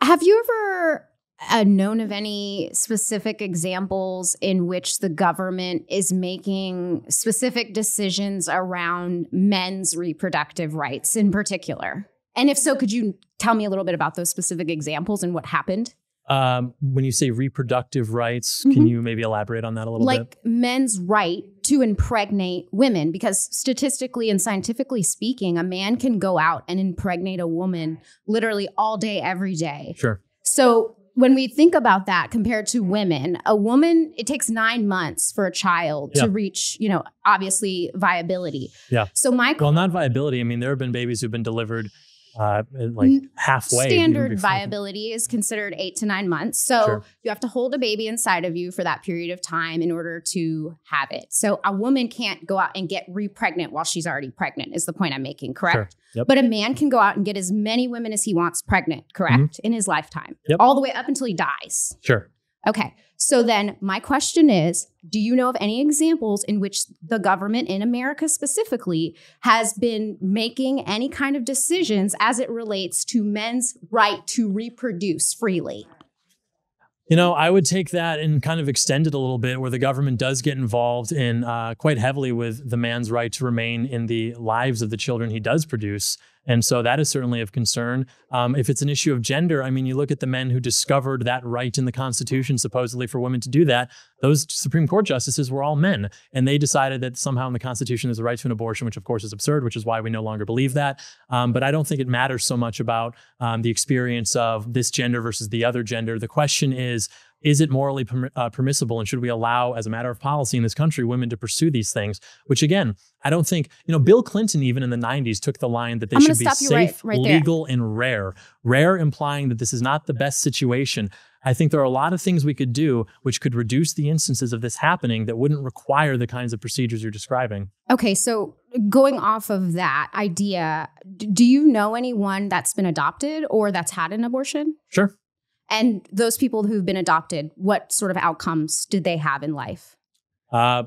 have you ever uh, known of any specific examples in which the government is making specific decisions around men's reproductive rights in particular? And if so, could you tell me a little bit about those specific examples and what happened? Um, when you say reproductive rights, can Mhm. you maybe elaborate on that a little like bit? Like men's right to impregnate women because statistically and scientifically speaking a man can go out and impregnate a woman literally all day every day Sure. so when we think about that compared to women a woman it takes nine months for a child Yeah. to reach you know obviously viability Yeah. So my well, not viability. I mean, there have been babies who've been delivered uh, like halfway. standard viability is considered eight to nine months. So Sure. you have to hold a baby inside of you for that period of time in order to have it. So a woman can't go out and get repregnant while she's already pregnant, is the point I'm making, correct? Yep. But a man can go out and get as many women as he wants pregnant, correct? In his lifetime, Mm-hmm. Yep. all the way up until he dies. Sure. Okay. So then my question is Do you know of any examples in which the government in America specifically has been making any kind of decisions as it relates to men's right to reproduce freely? You know, I would take that and kind of extend it a little bit where the government does get involved in uh, quite heavily with the man's right to remain in the lives of the children he does produce. And so that is certainly of concern. Um, if it's an issue of gender, I mean, you look at the men who discovered that right in the Constitution, supposedly for women to do that. Those Supreme Court justices were all men. And they decided that somehow in the Constitution there's a right to an abortion, which of course is absurd, which is why we no longer believe that. Um, but I don't think it matters so much about um, the experience of this gender versus the other gender. The question is, is it morally permi- uh, permissible and should we allow as a matter of policy in this country women to pursue these things? Which again i don't think you know bill clinton even in the 90s took the line that they should be right- safe right there. legal and rare. Rare implying that this is not the best situation. I think there are a lot of things we could do which could reduce the instances of this happening that wouldn't require the kinds of procedures you're describing. Okay, so going off of that idea, do you know anyone that's been adopted or that's had an abortion? sure And those people who've been adopted, what sort of outcomes did they have in life? uh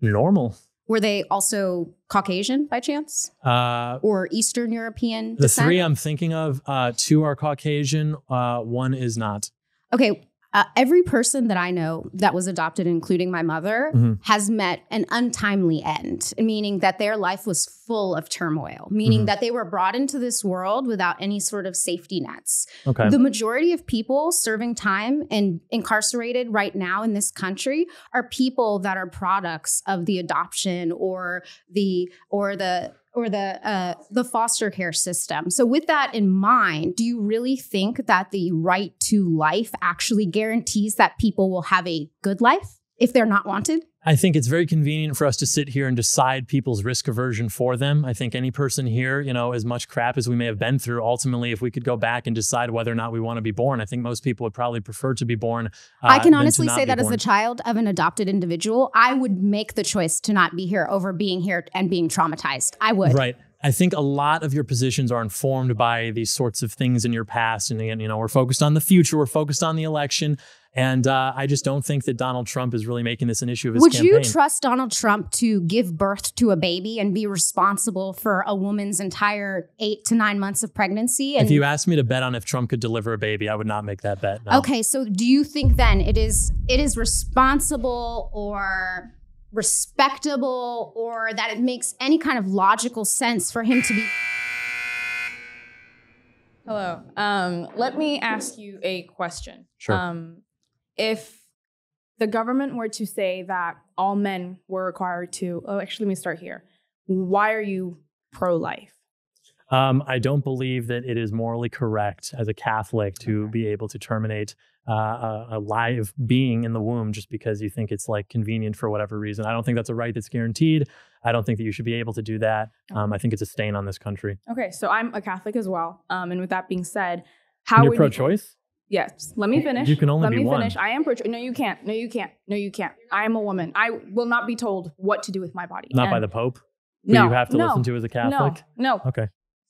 normal Were they also Caucasian by chance uh or Eastern European the descent? three i'm thinking of uh two are caucasian uh one is not Okay, uh, every person that I know that was adopted, including my mother, Mhm. has met an untimely end, meaning that their life was full of turmoil, meaning Mhm. that they were brought into this world without any sort of safety nets. Okay. The majority of people serving time and incarcerated right now in this country are people that are products of the adoption or the or the or the uh, the foster care system. So, with that in mind, do you really think that the right to life actually guarantees that people will have a good life if they're not wanted? I think it's very convenient for us to sit here and decide people's risk aversion for them. I think any person here, you know, as much crap as we may have been through, ultimately, if we could go back and decide whether or not we want to be born, I think most people would probably prefer to be born. Uh, I can honestly say that as born. the child of an adopted individual, I would make the choice to not be here over being here and being traumatized. I would. Right. I think a lot of your positions are informed by these sorts of things in your past. And again, you know, we're focused on the future, we're focused on the election. And uh, I just don't think that Donald Trump is really making this an issue of his Would campaign. you trust Donald Trump to give birth to a baby and be responsible for a woman's entire eight to nine months of pregnancy? And if you asked me to bet on if Trump could deliver a baby, I would not make that bet. no. okay, so do you think then it is it is responsible or respectable or that it makes any kind of logical sense for him to be Hello. Um, let me ask you a question. Sure. Um, if the government were to say that all men were required to, oh, actually, let me start here. Why are you pro life? Um, I don't believe that it is morally correct as a Catholic to be able to terminate uh, a, a live being in the womb just because you think it's like convenient for whatever reason. I don't think that's a right that's guaranteed. I don't think that you should be able to do that. Um, I think it's a stain on this country. Okay, so I'm a Catholic as well. Um, and with that being said, how And you're pro-choice. Yes. Let me finish. You can only Let me one. finish. I am. Pro- no, you can't. No, you can't. No, you can't. I am a woman. I will not be told what to do with my body. Not by the Pope. No. you have to no, listen to as a Catholic. No. No. Okay.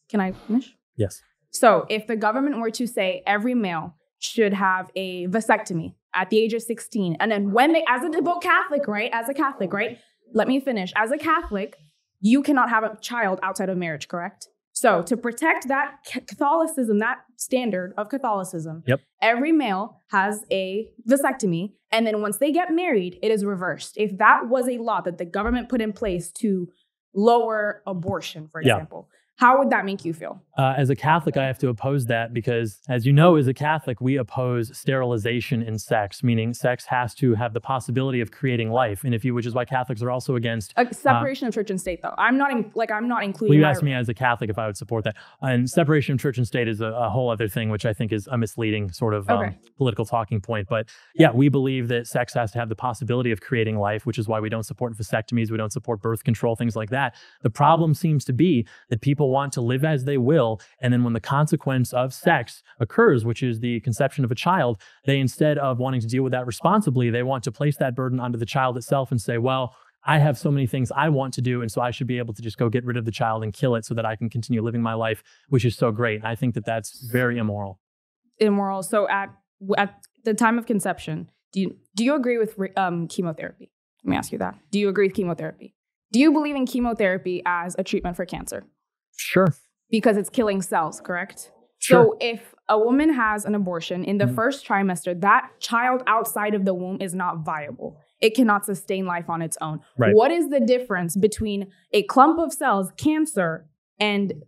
Can I finish? Yes. So, if the government were to say every male should have a vasectomy at the age of 16, and then when they, as a devout Catholic, right? As a Catholic, right? Let me finish. As a Catholic, you cannot have a child outside of marriage, correct? So, to protect that Catholicism, that standard of Catholicism, Yep. every male has a vasectomy. And then once they get married, it is reversed. If that was a law that the government put in place to lower abortion, for example, how would that make you feel? Uh, as a Catholic, I have to oppose that because, as you know, as a Catholic, we oppose sterilization in sex, meaning sex has to have the possibility of creating life. And if you, which is why Catholics are also against A uh, separation of church and state, though. I'm not in, like I'm not Well, including. you asked me as a Catholic if I would support that. And separation of church and state is a, a whole other thing, which I think is a misleading sort of um, political talking point. But yeah, we believe that sex has to have the possibility of creating life, which is why we don't support vasectomies, we don't support birth control, things like that. The problem seems to be that people want to live as they will. And then when the consequence of sex occurs, which is the conception of a child, they instead of wanting to deal with that responsibly, they want to place that burden onto the child itself and say, well, I have so many things I want to do, and so I should be able to just go get rid of the child and kill it so that I can continue living my life, which is so great. And I think that that's very immoral. immoral. So at at the time of conception, do you do you agree with um, chemotherapy? Let me ask you that. Do you agree with chemotherapy? Do you believe in chemotherapy as a treatment for cancer? Sure. Because it's killing cells, correct? Sure. So if a woman has an abortion in the Mhm. first trimester, that child outside of the womb is not viable. It cannot sustain life on its own. Right. What is the difference between a clump of cells, cancer, and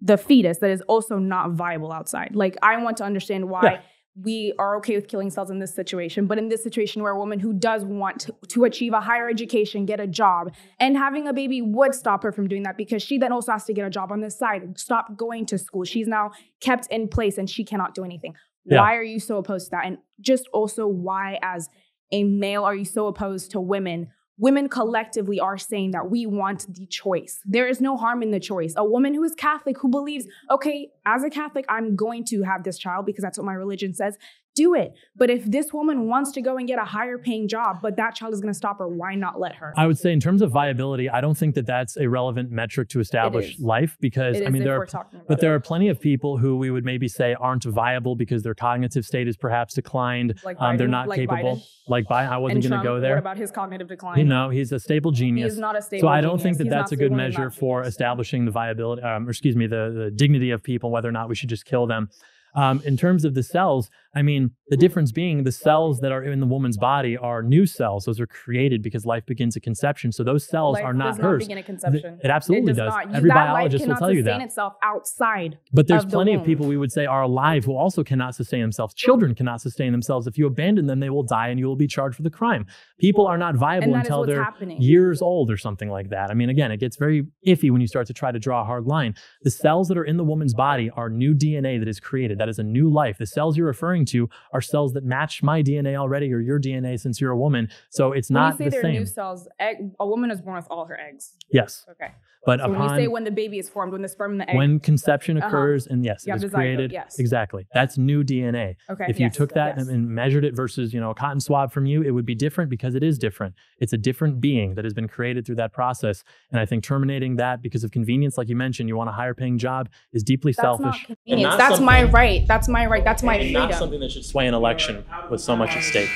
the fetus that is also not viable outside? Like, I want to understand why Yeah. We are okay with killing cells in this situation, but in this situation where a woman who does want to, to achieve a higher education, get a job, and having a baby would stop her from doing that because she then also has to get a job on the side, stop going to school. She's now kept in place and she cannot do anything. Yeah. Why are you so opposed to that? And just also, why, as a male, are you so opposed to women? Women collectively are saying that we want the choice. There is no harm in the choice. A woman who is Catholic, who believes, okay, as a Catholic, I'm going to have this child because that's what my religion says, do it. But if this woman wants to go and get a higher paying job, but that child is going to stop her, why not let her? I would say, in terms of viability, I don't think that that's a relevant metric to establish life because I mean there are, but there are plenty of people who we would maybe say aren't viable because their cognitive state is perhaps declined. Like um, they're not like capable. Biden. Like Biden, I wasn't going to go there. What about his cognitive decline? You know, he's a stable genius. He's not a stable. So I don't genius. think that He's that's a good measure for establishing the viability, um, or excuse me, the, the dignity of people, whether or not we should just kill them. Um, in terms of the cells, I mean, the difference being the cells that are in the woman's body are new cells. Those are created because life begins at conception. So those cells Life are not does hers. begin at conception. It absolutely does. does. not. You- Every that biologist will tell you sustain that. itself outside. But there's of the plenty of people we would say are alive who also cannot sustain themselves. Children cannot sustain themselves. If you abandon them, they will die and you will be charged for the crime. People are not viable And that is until they're happening. years old or something like that. I mean, again, it gets very iffy when you start to try to draw a hard line. The cells that are in the woman's body are new DNA that is created. That is a new life. The cells you're referring to are cells that match my DNA already or your DNA since you're a woman. So it's When not you say the they're same. new cells, egg, a woman is born with all her eggs. yes. Okay. But so when upon you say when the baby is formed, when the sperm and the egg. when conception Uh-huh. occurs and yes You it have is the zygote, created yes. exactly that's new dna Okay, if you took that yes. and measured it versus you know a cotton swab from you it would be different because it is different it's a different being that has been created through that process and i think terminating that because of convenience like you mentioned you want a higher paying job is deeply That's selfish not convenience. That's my right. That's my right. That's my and freedom. not something that should sway an election with so much at stake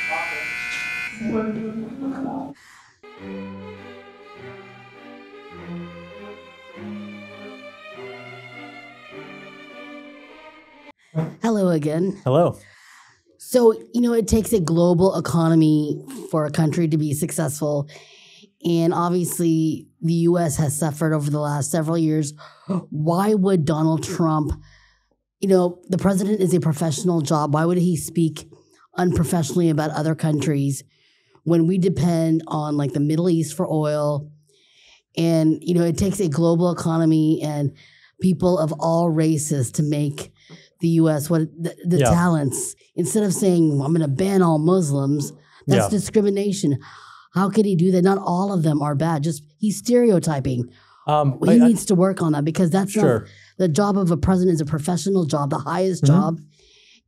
Hello again. hello So, you know, it takes a global economy for a country to be successful. And obviously, the US has suffered over the last several years. Why would Donald Trump, you know, the president is a professional job. Why would he speak unprofessionally about other countries when we depend on like the Middle East for oil? And, you know, it takes a global economy and people of all races to make the US what the, the Yeah. talents. Instead of saying, I'm going to ban all Muslims, that's Yeah. discrimination. How could he do that? Not all of them are bad. Just he's stereotyping. um, he I- I- needs to work on that because that's Sure. not the job of a president is a professional job, the highest Mhm. job.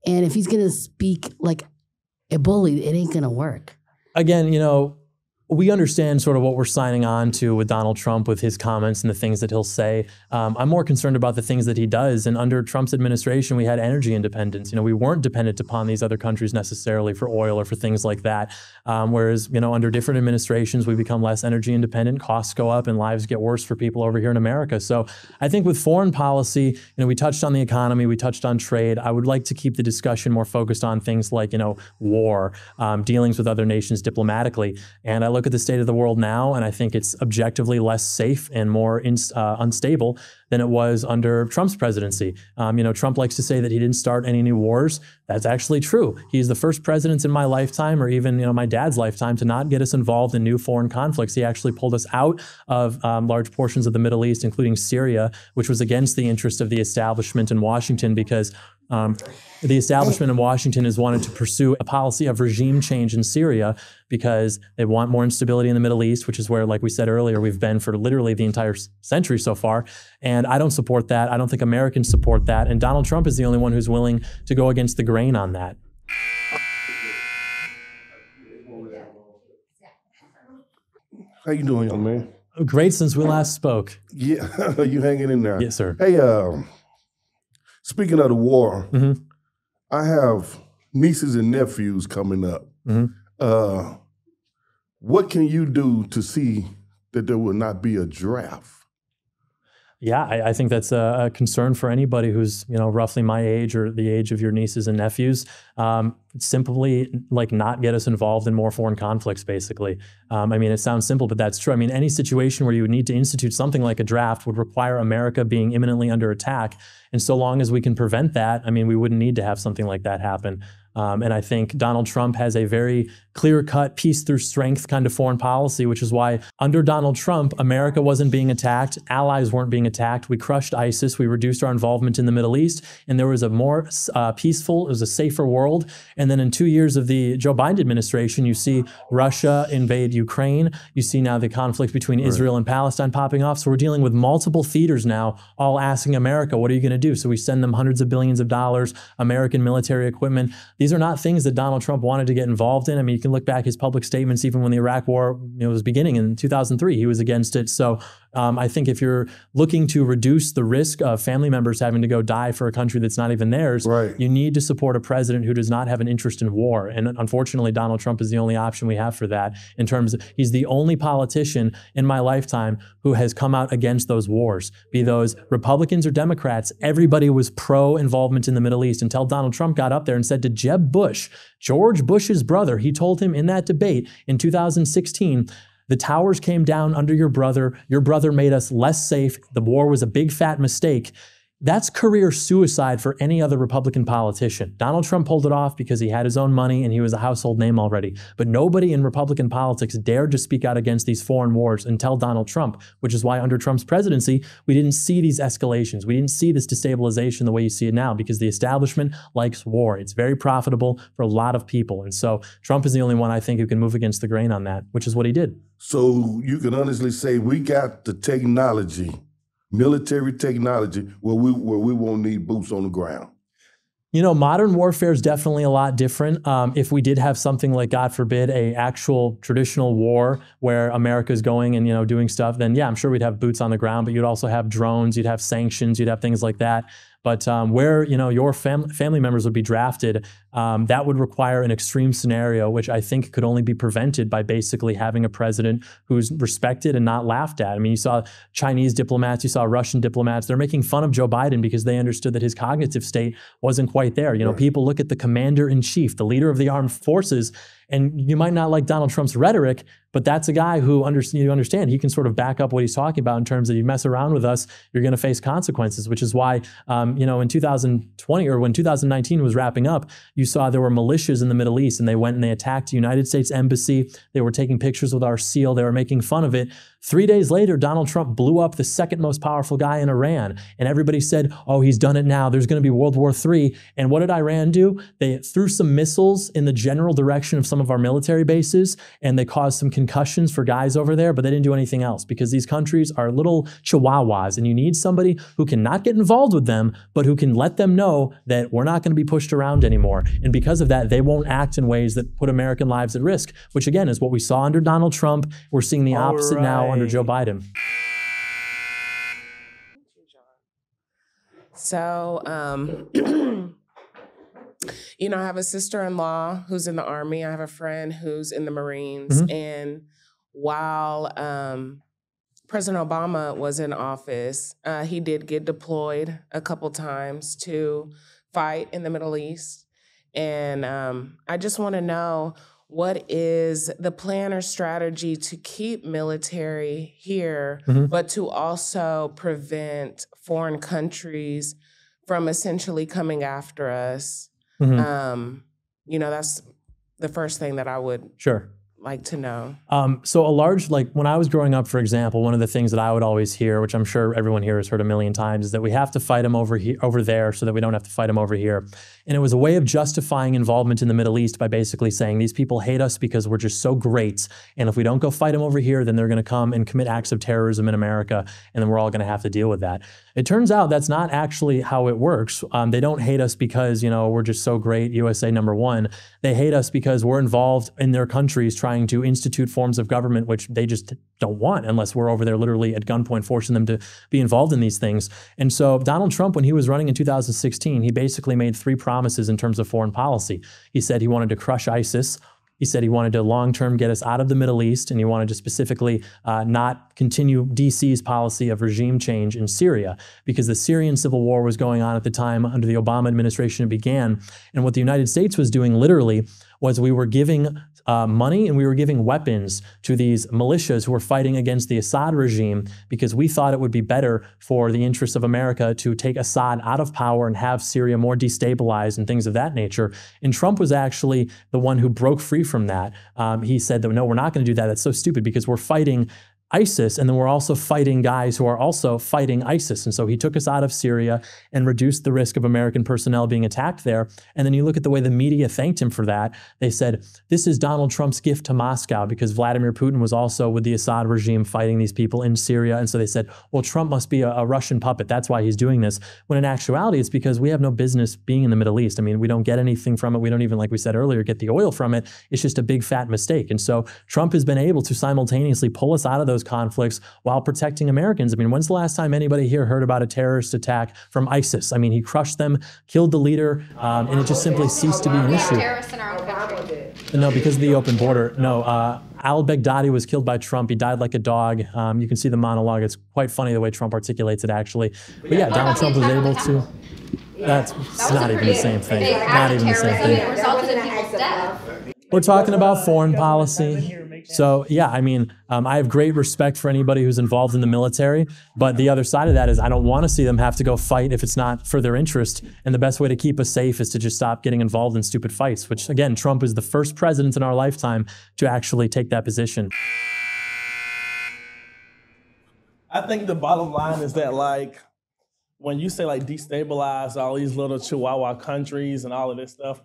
And if he's going to speak like a bully, it ain't going to work. again, you know, we understand sort of what we're signing on to with Donald Trump with his comments and the things that he'll say. Um, I'm more concerned about the things that he does. And under Trump's administration, we had energy independence. You know, we weren't dependent upon these other countries necessarily for oil or for things like that. Um, whereas, you know, under different administrations, we become less energy independent, costs go up, and lives get worse for people over here in America. So I think with foreign policy, you know, we touched on the economy, we touched on trade. I would like to keep the discussion more focused on things like, you know, war, um, dealings with other nations diplomatically. And I look at the state of the world now, and I think it's objectively less safe and more ins uh, unstable than it was under Trump's presidency. Um, you know, Trump likes to say that he didn't start any new wars. That's actually true. He's the first president in my lifetime, or even you know my dad's lifetime, to not get us involved in new foreign conflicts. He actually pulled us out of um, large portions of the Middle East, including Syria, which was against the interest of the establishment in Washington because um, the establishment in Washington has wanted to pursue a policy of regime change in Syria because they want more instability in the Middle East, which is where, like we said earlier, we've been for literally the entire century so far. And I don't support that. I don't think Americans support that. And Donald Trump is the only one who's willing to go against the grain on that. How you doing, young man? Great since we last spoke. Yeah, you hanging in there? Yes, sir. Hey, um, speaking of the war, Mm-hmm. I have nieces and nephews coming up. Mm-hmm. Uh, what can you do to see that there will not be a draft? Yeah, I, I think that's a, a concern for anybody who's you know roughly my age or the age of your nieces and nephews. Um, simply like not get us involved in more foreign conflicts. Basically, um, I mean it sounds simple, but that's true. I mean any situation where you would need to institute something like a draft would require America being imminently under attack, and so long as we can prevent that, I mean we wouldn't need to have something like that happen. Um, and I think Donald Trump has a very clear cut peace through strength kind of foreign policy, which is why under Donald Trump, America wasn't being attacked, allies weren't being attacked. We crushed ISIS, we reduced our involvement in the Middle East, and there was a more uh, peaceful, it was a safer world. And then in two years of the Joe Biden administration, you see Russia invade Ukraine. You see now the conflict between Israel and Palestine popping off. So we're dealing with multiple theaters now, all asking America, what are you going to do? So we send them hundreds of billions of dollars, American military equipment. These are not things that Donald Trump wanted to get involved in. I mean, can look back his public statements, even when the Iraq War you know, was beginning in 2003, he was against it. So um, I think if you're looking to reduce the risk of family members having to go die for a country that's not even theirs, you need to support a president who does not have an interest in war. And unfortunately, Donald Trump is the only option we have for that. In terms, of, he's the only politician in my lifetime who has come out against those wars, be those Republicans or Democrats. Everybody was pro involvement in the Middle East until Donald Trump got up there and said to Jeb Bush, George Bush's brother, he told him in that debate in 2016. The towers came down under your brother. Your brother made us less safe. The war was a big fat mistake. That's career suicide for any other Republican politician. Donald Trump pulled it off because he had his own money and he was a household name already. But nobody in Republican politics dared to speak out against these foreign wars until Donald Trump, which is why under Trump's presidency, we didn't see these escalations. We didn't see this destabilization the way you see it now because the establishment likes war. It's very profitable for a lot of people. And so Trump is the only one I think who can move against the grain on that, which is what he did. So you can honestly say we got the technology, military technology, where we where we won't need boots on the ground. You know, modern warfare is definitely a lot different. Um, if we did have something like, God forbid, a actual traditional war where America is going and you know doing stuff, then yeah, I'm sure we'd have boots on the ground. But you'd also have drones, you'd have sanctions, you'd have things like that. But um, where you know your fam- family members would be drafted, um, that would require an extreme scenario, which I think could only be prevented by basically having a president who's respected and not laughed at. I mean, you saw Chinese diplomats, you saw Russian diplomats. They're making fun of Joe Biden because they understood that his cognitive state wasn't quite there. You know, people look at the commander in chief, the leader of the armed forces, and you might not like Donald Trump's rhetoric, but that's a guy who under, you understand he can sort of back up what he's talking about in terms of you mess around with us, you're going to face consequences. Which is why, um, you know, in 2020 or when 2019 was wrapping up, you saw there were militias in the Middle East, and they went and they attacked the United States embassy. They were taking pictures with our seal. They were making fun of it. Three days later, Donald Trump blew up the second most powerful guy in Iran. And everybody said, oh, he's done it now. There's going to be World War III. And what did Iran do? They threw some missiles in the general direction of some of our military bases and they caused some concussions for guys over there, but they didn't do anything else because these countries are little chihuahuas and you need somebody who can not get involved with them, but who can let them know that we're not going to be pushed around anymore. And because of that, they won't act in ways that put American lives at risk, which again is what we saw under Donald Trump. We're seeing the opposite now under Joe Biden. So, um, you know, I have a sister in law who's in the Army. I have a friend who's in the Marines. Mhm. And while um, President Obama was in office, uh, he did get deployed a couple times to fight in the Middle East. And um, I just want to know what is the plan or strategy to keep military here, Mhm. but to also prevent foreign countries from essentially coming after us? Mhm. Um, you know, that's the first thing that I would Sure. like to know. Um, so a large, like when I was growing up, for example, one of the things that I would always hear, which I'm sure everyone here has heard a million times, is that we have to fight them over here, over there, so that we don't have to fight them over here. And it was a way of justifying involvement in the Middle East by basically saying these people hate us because we're just so great, and if we don't go fight them over here, then they're going to come and commit acts of terrorism in America, and then we're all going to have to deal with that. It turns out that's not actually how it works. Um, they don't hate us because you know we're just so great, USA number one. They hate us because we're involved in their countries trying to institute forms of government which they just don't want unless we're over there literally at gunpoint forcing them to be involved in these things. And so Donald Trump, when he was running in 2016, he basically made three promises in terms of foreign policy. He said he wanted to crush ISIS. He said he wanted to long term get us out of the Middle East, and he wanted to specifically uh, not continue DC's policy of regime change in Syria because the Syrian civil war was going on at the time under the Obama administration began. And what the United States was doing literally was we were giving uh, money and we were giving weapons to these militias who were fighting against the Assad regime because we thought it would be better for the interests of America to take Assad out of power and have Syria more destabilized and things of that nature. And Trump was actually the one who broke free from that. Um, he said that no, we're not going to do that. That's so stupid because we're fighting ISIS, and then we're also fighting guys who are also fighting ISIS. And so he took us out of Syria and reduced the risk of American personnel being attacked there. And then you look at the way the media thanked him for that. They said, This is Donald Trump's gift to Moscow because Vladimir Putin was also with the Assad regime fighting these people in Syria. And so they said, Well, Trump must be a, a Russian puppet. That's why he's doing this. When in actuality, it's because we have no business being in the Middle East. I mean, we don't get anything from it. We don't even, like we said earlier, get the oil from it. It's just a big fat mistake. And so Trump has been able to simultaneously pull us out of those conflicts while protecting Americans. I mean, when's the last time anybody here heard about a terrorist attack from ISIS? I mean, he crushed them, killed the leader, um, and it just simply ceased to be an issue. Terrorists in our own country. No, because of the open border. No, uh, Al Baghdadi was killed by Trump. He died like a dog. Um, you can see the monologue. It's quite funny the way Trump articulates it, actually. But yeah, Donald Trump was able to. That's it's not even the same thing. Not even the same thing. resulted in people's death. We're talking about foreign policy. So, yeah, I mean, um, I have great respect for anybody who's involved in the military. But the other side of that is I don't want to see them have to go fight if it's not for their interest. And the best way to keep us safe is to just stop getting involved in stupid fights, which, again, Trump is the first president in our lifetime to actually take that position. I think the bottom line is that like when you say like destabilize all these little chihuahua countries and all of this stuff,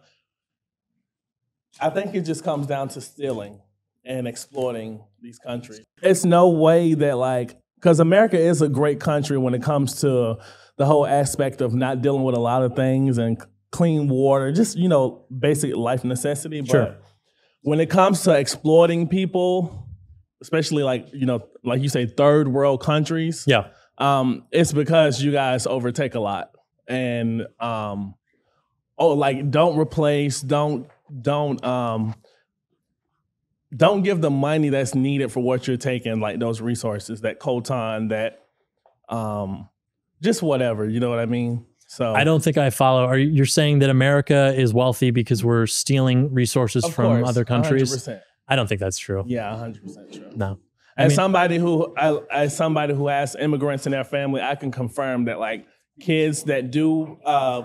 I think it just comes down to stealing and exploiting these countries. It's no way that like because America is a great country when it comes to the whole aspect of not dealing with a lot of things and clean water, just you know, basic life necessity. But Sure. when it comes to exploiting people, especially like you know, like you say, third world countries. Yeah. Um, it's because you guys overtake a lot, and um, oh, like don't replace, don't don't um, don't give the money that's needed for what you're taking, like those resources, that coltan, that um, just whatever. You know what I mean? So I don't think I follow. Are you, you're saying that America is wealthy because we're stealing resources from course, other countries? 100%. I don't think that's true. Yeah, hundred percent true. No. I As mean- somebody who, I, as somebody who has immigrants in their family, I can confirm that like kids that do uh,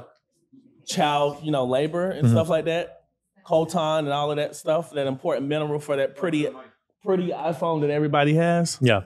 child, you know, labor and Mhm. stuff like that, coltan and all of that stuff, that important mineral for that pretty, pretty iPhone that everybody has. Yeah.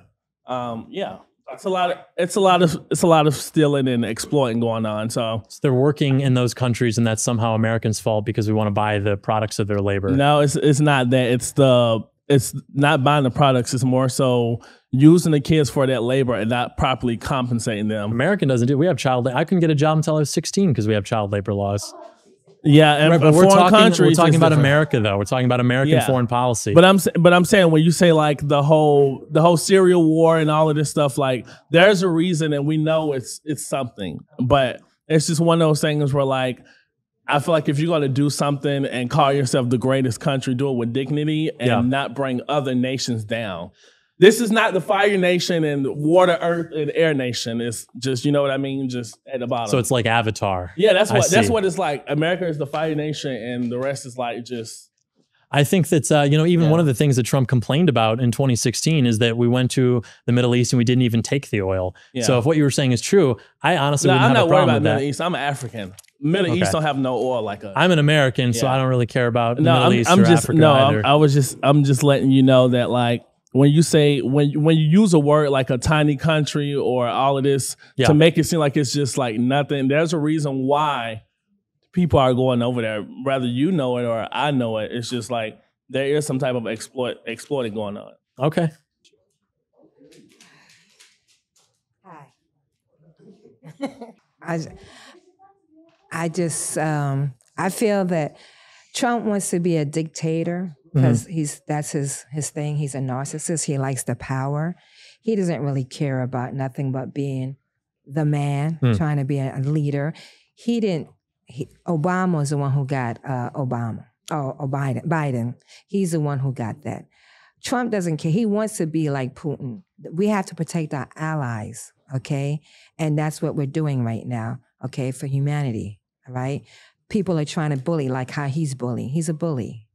Um, yeah, it's a lot of it's a lot of it's a lot of stealing and exploiting going on. So So they're working in those countries, and that's somehow Americans' fault because we want to buy the products of their labor. no, it's it's not that. It's the it's not buying the products. It's more so using the kids for that labor and not properly compensating them. American doesn't do. We have child. I couldn't get a job until I was 16 because we have child labor laws. Yeah, and Right, but we're talking. We're talking about different. America, though. We're talking about American Yeah. foreign policy. But I'm but I'm saying when you say like the whole the whole Syria war and all of this stuff, like there's a reason and we know it's it's something. But it's just one of those things where like I feel like if you're gonna do something and call yourself the greatest country, do it with dignity and Yeah. not bring other nations down. This is not the fire nation and water, earth, and air nation. It's just you know what I mean, just at the bottom. so it's like Avatar. yeah, that's I what that's see. what it's like. America is the fire nation, and the rest is like just I think that uh, you know even one of the things that Trump complained about in 2016 is that we went to the Middle East and we didn't even take the oil. Yeah. So if what you were saying is true, I honestly No, wouldn't I'm have not a worried problem Middle. East. I'm an African. Middle Okay. East don't have no oil like us. I'm an American, so I don't really care about no, Middle I'm, East I'm or just Africa no. I'm, I was just I'm just letting you know that like when you say when when you use a word like a tiny country or all of this Yeah. to make it seem like it's just like nothing. There's a reason why people are going over there. Whether you know it or I know it, it's just like there is some type of exploit exploiting going on. okay. Hi. I, I just um, I feel that Trump wants to be a dictator because he's that's his his thing. He's a narcissist. He likes the power. He doesn't really care about nothing but being the man, Hmm. trying to be a leader. He didn't. He, Obama was the one who got uh, Obama. Oh, oh, Biden. Biden. He's the one who got that. Trump doesn't care. He wants to be like Putin. We have to protect our allies, okay? And that's what we're doing right now, okay, for humanity, all right? People are trying to bully like how he's bullying. He's a bully.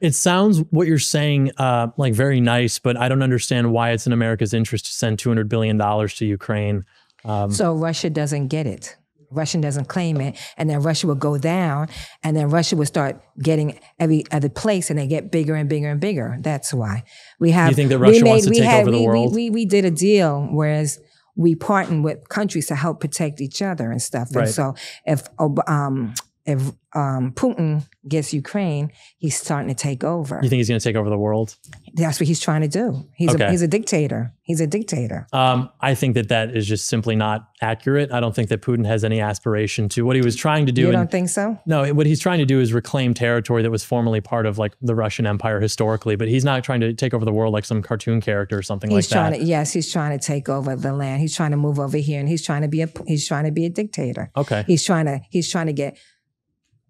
It sounds what you're saying uh, like very nice, but I don't understand why it's in America's interest to send 200 billion dollars to Ukraine. Um, So Russia doesn't get it. Russia doesn't claim it, and then Russia will go down, and then Russia will start getting every other place, and they get bigger and bigger and bigger. That's why we have. You think that we Russia wants to take over the we, world? We, we we did a deal, whereas we partnered with countries to help protect each other and stuff. Right. And so if um if um Putin gets Ukraine, he's starting to take over. you think he's going to take over the world? That's what he's trying to do. He's Okay. a he's a dictator. He's a dictator. Um, I think that that is just simply not accurate. I don't think that Putin has any aspiration to what he was trying to do. You don't think so? No, what he's trying to do is reclaim territory that was formerly part of like the Russian Empire historically, but he's not trying to take over the world like some cartoon character or something He's like trying that. to yes, he's trying to take over the land. He's trying to move over here, and he's trying to be a he's trying to be a dictator. Okay. He's trying to he's trying to get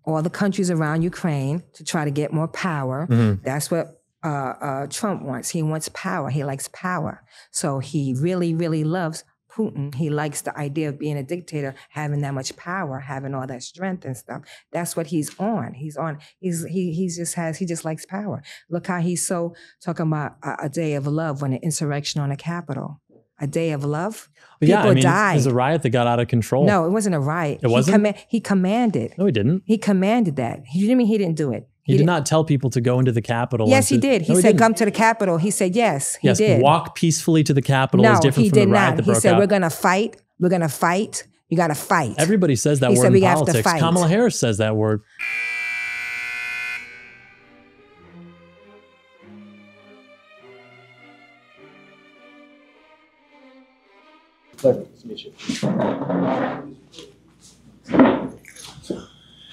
all the countries around Ukraine to try to get more power. Mhm. That's what uh, uh, Trump wants. He wants power. He likes power. So he really, really loves Putin. He likes the idea of being a dictator, having that much power, having all that strength and stuff. That's what he's on. He's on. He's he he's just has he just likes power. Look how he's so talking about a, a day of love when an insurrection on the Capitol. A day of love. But yeah, I mean, died. there's a riot that got out of control. No, it wasn't a riot. It wasn't? He, he commanded. No, he didn't. He commanded that. He didn't mean he didn't do it. He, did didn't- not tell people to go into the Capitol. Yes, and he did. He No, said, didn't. "Come to the Capitol." He said, "Yes, he yes, did." walk peacefully to the Capitol no, is different he from did the riot not. that He said, out. "We're gonna fight. We're gonna fight. You got to fight." Everybody says that He word said in we have to politics. fight. Kamala Harris says that word.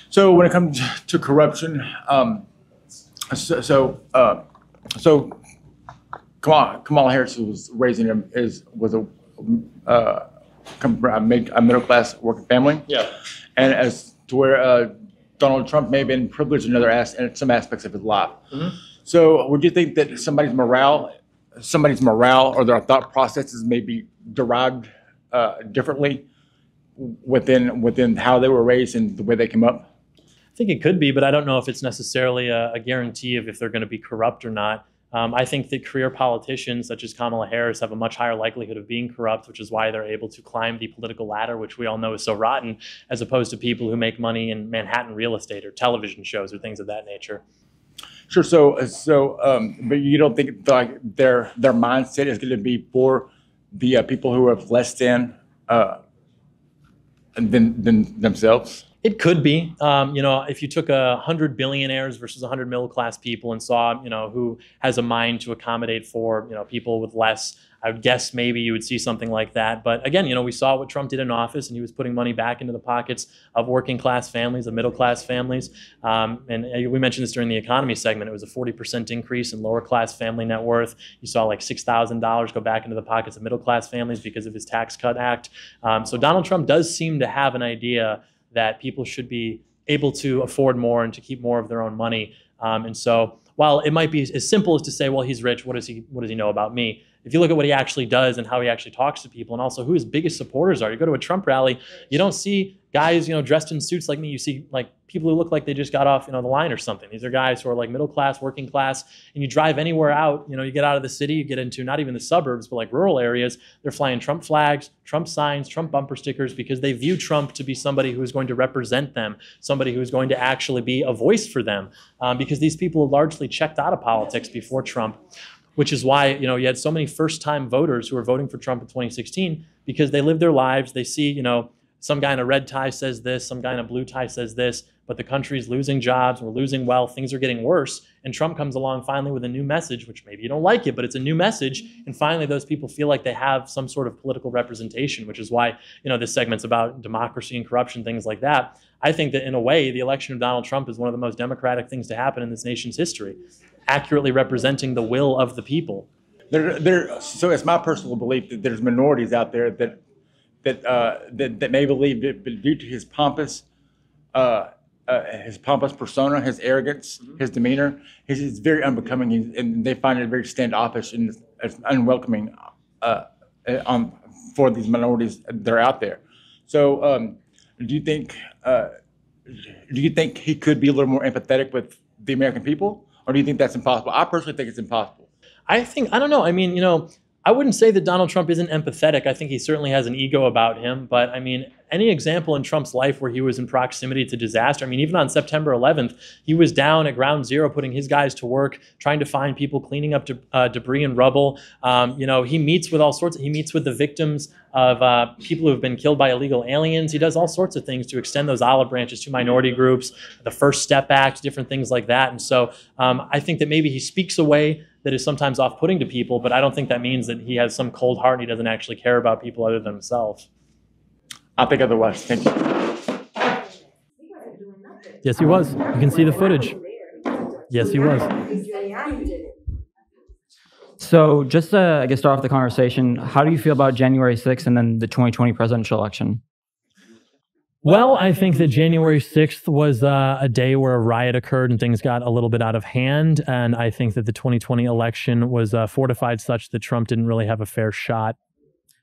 So when it comes to corruption, um, so so, uh, so Kamala, Kamala Harris was raising him is was a uh, a, middle class working family. Yeah. And as to where uh, Donald Trump may have been privileged in other as, in some aspects of his life. Mhm. So would you think that somebody's morale, somebody's morale or their thought processes may be derived uh, differently within within how they were raised and the way they came up? I think it could be, but I don't know if it's necessarily a, a guarantee of if they're going to be corrupt or not. Um, I think that career politicians such as Kamala Harris have a much higher likelihood of being corrupt, which is why they're able to climb the political ladder, which we all know is so rotten, as opposed to people who make money in Manhattan real estate or television shows or things of that nature. Sure. So so, um, but you don't think like their their mindset is going to be for the uh, people who have less than uh, than than themselves? It could be. Um, you know, if you took a hundred billionaires versus a hundred middle class people and saw, you know, who has a mind to accommodate for, you know, people with less, I would guess maybe you would see something like that. But again, you know, we saw what Trump did in office, and he was putting money back into the pockets of working class families, of middle class families. Um, and uh, we mentioned this during the economy segment. It was a 40% increase in lower class family net worth. You saw like $6,000 go back into the pockets of middle class families because of his Tax Cut Act. Um, so Donald Trump does seem to have an idea that people should be able to afford more and to keep more of their own money. Um, and so while it might be as simple as to say, well, he's rich, what does he what does he know about me? If you look at what he actually does and how he actually talks to people, and also who his biggest supporters are, you go to a Trump rally, you don't see guys, you know, dressed in suits like me. You see like people who look like they just got off, you know, the line or something. These are guys who are like middle class, working class, and you drive anywhere out, you know, you get out of the city, you get into not even the suburbs, but like rural areas. They're flying Trump flags, Trump signs, Trump bumper stickers because they view Trump to be somebody who is going to represent them, somebody who is going to actually be a voice for them, um, because these people largely checked out of politics before Trump which is why you know you had so many first-time voters who were voting for Trump in 2016 because they live their lives. They see you know some guy in a red tie says this, some guy in a blue tie says this, but the country's losing jobs, we're losing wealth, things are getting worse. And Trump comes along finally with a new message, which maybe you don't like it, but it's a new message. And finally, those people feel like they have some sort of political representation, which is why you know this segment's about democracy and corruption, things like that. I think that in a way, the election of Donald Trump is one of the most democratic things to happen in this nation's history accurately representing the will of the people. There, there. So it's my personal belief that there's minorities out there that that uh, that, that may believe that due to his pompous, uh, uh, his pompous persona, his arrogance, mm-hmm. his demeanor, he's, he's very unbecoming, and they find it very standoffish and unwelcoming uh, on for these minorities that are out there. So, um, do you think uh, do you think he could be a little more empathetic with the American people? Or do you think that's impossible? I personally think it's impossible. I think I don't know. I mean, you know, I wouldn't say that Donald Trump isn't empathetic. I think he certainly has an ego about him. But I mean, any example in Trump's life where he was in proximity to disaster? I mean, even on September 11th, he was down at ground zero, putting his guys to work, trying to find people, cleaning up de- uh, debris and rubble. Um, you know, he meets with all sorts. Of, he meets with the victims of uh, people who have been killed by illegal aliens. He does all sorts of things to extend those olive branches to minority groups, the First Step Act, different things like that. And so um, I think that maybe he speaks a way that is sometimes off putting to people, but I don't think that means that he has some cold heart and he doesn't actually care about people other than himself. I think otherwise. Thank you. Yes, he was. You can see the footage. Yes, he was. So, just to, I guess, start off the conversation, how do you feel about January 6th and then the 2020 presidential election? Well, I think that January 6th was uh, a day where a riot occurred and things got a little bit out of hand. And I think that the 2020 election was uh, fortified such that Trump didn't really have a fair shot.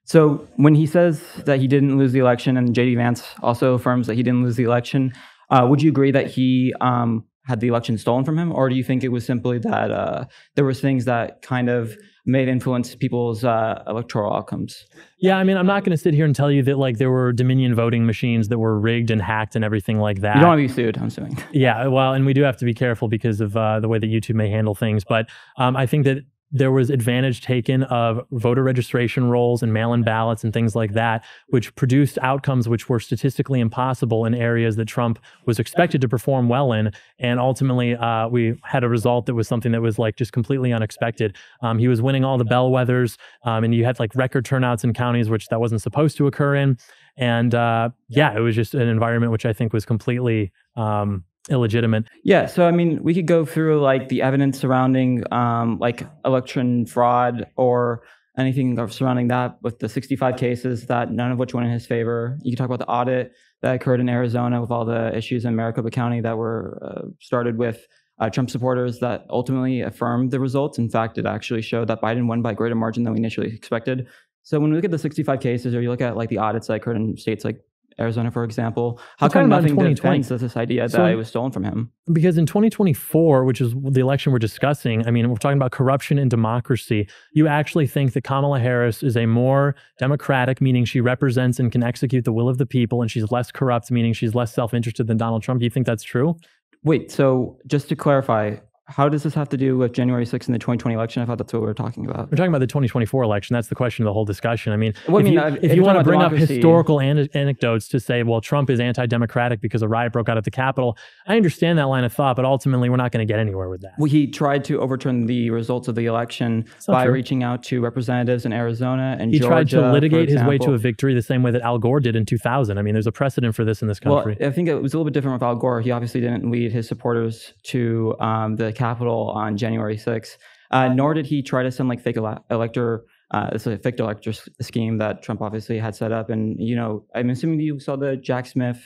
So when he says that he didn't lose the election, and JD Vance also affirms that he didn't lose the election, uh, would you agree that he um, had the election stolen from him, or do you think it was simply that uh, there was things that kind of may have influenced people's uh, electoral outcomes. Yeah, I mean, I'm not going to sit here and tell you that like there were Dominion voting machines that were rigged and hacked and everything like that. You don't want to be sued. I'm assuming. Yeah, well, and we do have to be careful because of uh, the way that YouTube may handle things. But um, I think that there was advantage taken of voter registration rolls and mail-in ballots and things like that, which produced outcomes which were statistically impossible in areas that Trump was expected to perform well in. And ultimately, uh, we had a result that was something that was like just completely unexpected. Um, he was winning all the bellwethers, um, and you had like record turnouts in counties which that wasn't supposed to occur in. And uh, yeah, it was just an environment which I think was completely um, illegitimate. Yeah, so I mean, we could go through like the evidence surrounding um, like election fraud or anything surrounding that with the 65 cases that none of which went in his favor. You could talk about the audit that occurred in Arizona with all the issues in Maricopa County that were uh, started with uh, Trump supporters that ultimately affirmed the results. In fact, it actually showed that Biden won by a greater margin than we initially expected. So when we look at the 65 cases, or you look at like the audits that occurred in states like Arizona, for example. How come nothing defends this idea that so, it was stolen from him? Because in 2024, which is the election we're discussing, I mean, we're talking about corruption and democracy. You actually think that Kamala Harris is a more democratic, meaning she represents and can execute the will of the people, and she's less corrupt, meaning she's less self interested than Donald Trump. Do you think that's true? Wait, so just to clarify, how does this have to do with January 6th and the 2020 election? I thought that's what we were talking about. We're talking about the 2024 election. That's the question of the whole discussion. I mean, Well, I if mean, you, uh, if you want to bring up historical an- anecdotes to say, well, Trump is anti-democratic because a riot broke out at the Capitol, I understand that line of thought, but ultimately, we're not going to get anywhere with that. Well, he tried to overturn the results of the election by true. reaching out to representatives in Arizona and He Georgia. tried to litigate his way to a victory the same way that Al Gore did in 2000. I mean, there's a precedent for this in this country. Well, I think it was a little bit different with Al Gore. He obviously didn't lead his supporters to um, the Capitol on January 6th, uh, nor did he try to send like fake ele- elector. Uh, it's a fake elector scheme that Trump obviously had set up. And, you know, I'm assuming you saw the Jack Smith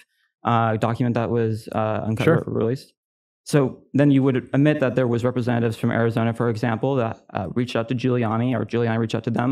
uh, document that was uh, unco- Sure. released. So then you would admit that there was representatives from Arizona, for example, that uh, reached out to Giuliani or Giuliani reached out to them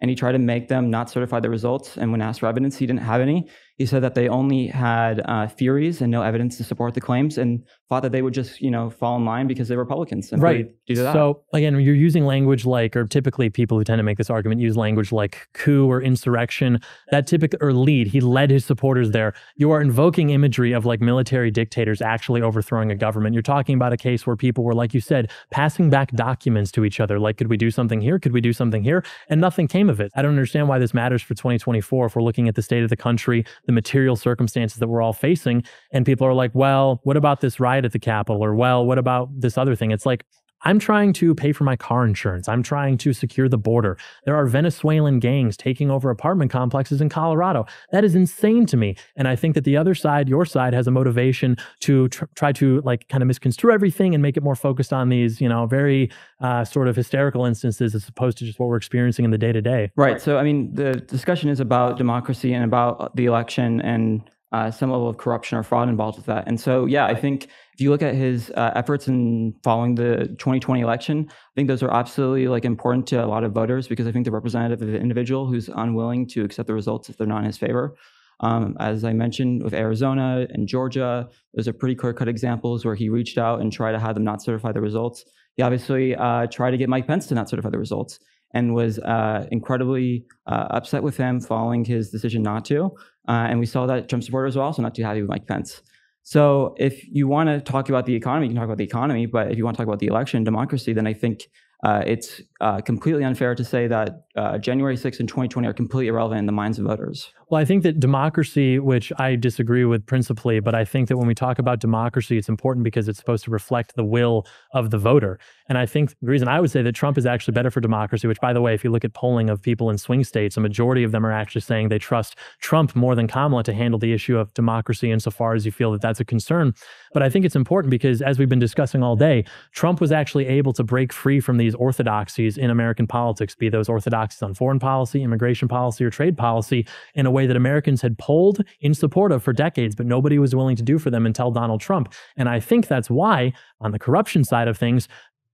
and he tried to make them not certify the results. And when asked for evidence, he didn't have any. He said that they only had uh, theories and no evidence to support the claims, and thought that they would just, you know, fall in line because they were Republicans. Simply right. To that. So again, you're using language like, or typically people who tend to make this argument use language like coup or insurrection. That typical or lead. He led his supporters there. You are invoking imagery of like military dictators actually overthrowing a government. You're talking about a case where people were, like you said, passing back documents to each other. Like, could we do something here? Could we do something here? And nothing came of it. I don't understand why this matters for 2024 if we're looking at the state of the country, the material circumstances that we're all facing, and people are like, well, what about this riot at the Capitol? Or well, what about this other thing? It's like I'm trying to pay for my car insurance. I'm trying to secure the border. There are Venezuelan gangs taking over apartment complexes in Colorado. That is insane to me. And I think that the other side, your side, has a motivation to tr- try to like kind of misconstrue everything and make it more focused on these, you know, very uh, sort of hysterical instances as opposed to just what we're experiencing in the day to day. Right. So, I mean, the discussion is about democracy and about the election and uh, some level of corruption or fraud involved with that. And so, yeah, I think if you look at his uh, efforts in following the 2020 election, I think those are absolutely like important to a lot of voters because I think they're representative of an individual who's unwilling to accept the results if they're not in his favor. Um, as I mentioned with Arizona and Georgia, those are pretty clear cut examples where he reached out and tried to have them not certify the results. He obviously uh, tried to get Mike Pence to not certify the results and was uh, incredibly uh, upset with him following his decision not to. Uh, and we saw that Trump supporters were also not too happy with Mike Pence. So if you want to talk about the economy, you can talk about the economy. But if you want to talk about the election, democracy, then I think uh, it's uh, completely unfair to say that uh, January 6th and 2020 are completely irrelevant in the minds of voters. Well, I think that democracy, which I disagree with principally, but I think that when we talk about democracy, it's important because it's supposed to reflect the will of the voter. And I think the reason I would say that Trump is actually better for democracy, which, by the way, if you look at polling of people in swing states, a majority of them are actually saying they trust Trump more than Kamala to handle the issue of democracy insofar as you feel that that's a concern. But I think it's important because, as we've been discussing all day, Trump was actually able to break free from these orthodoxies in American politics, be those orthodoxies on foreign policy, immigration policy, or trade policy, in a way that Americans had polled in support of for decades, but nobody was willing to do for them until Donald Trump. And I think that's why, on the corruption side of things,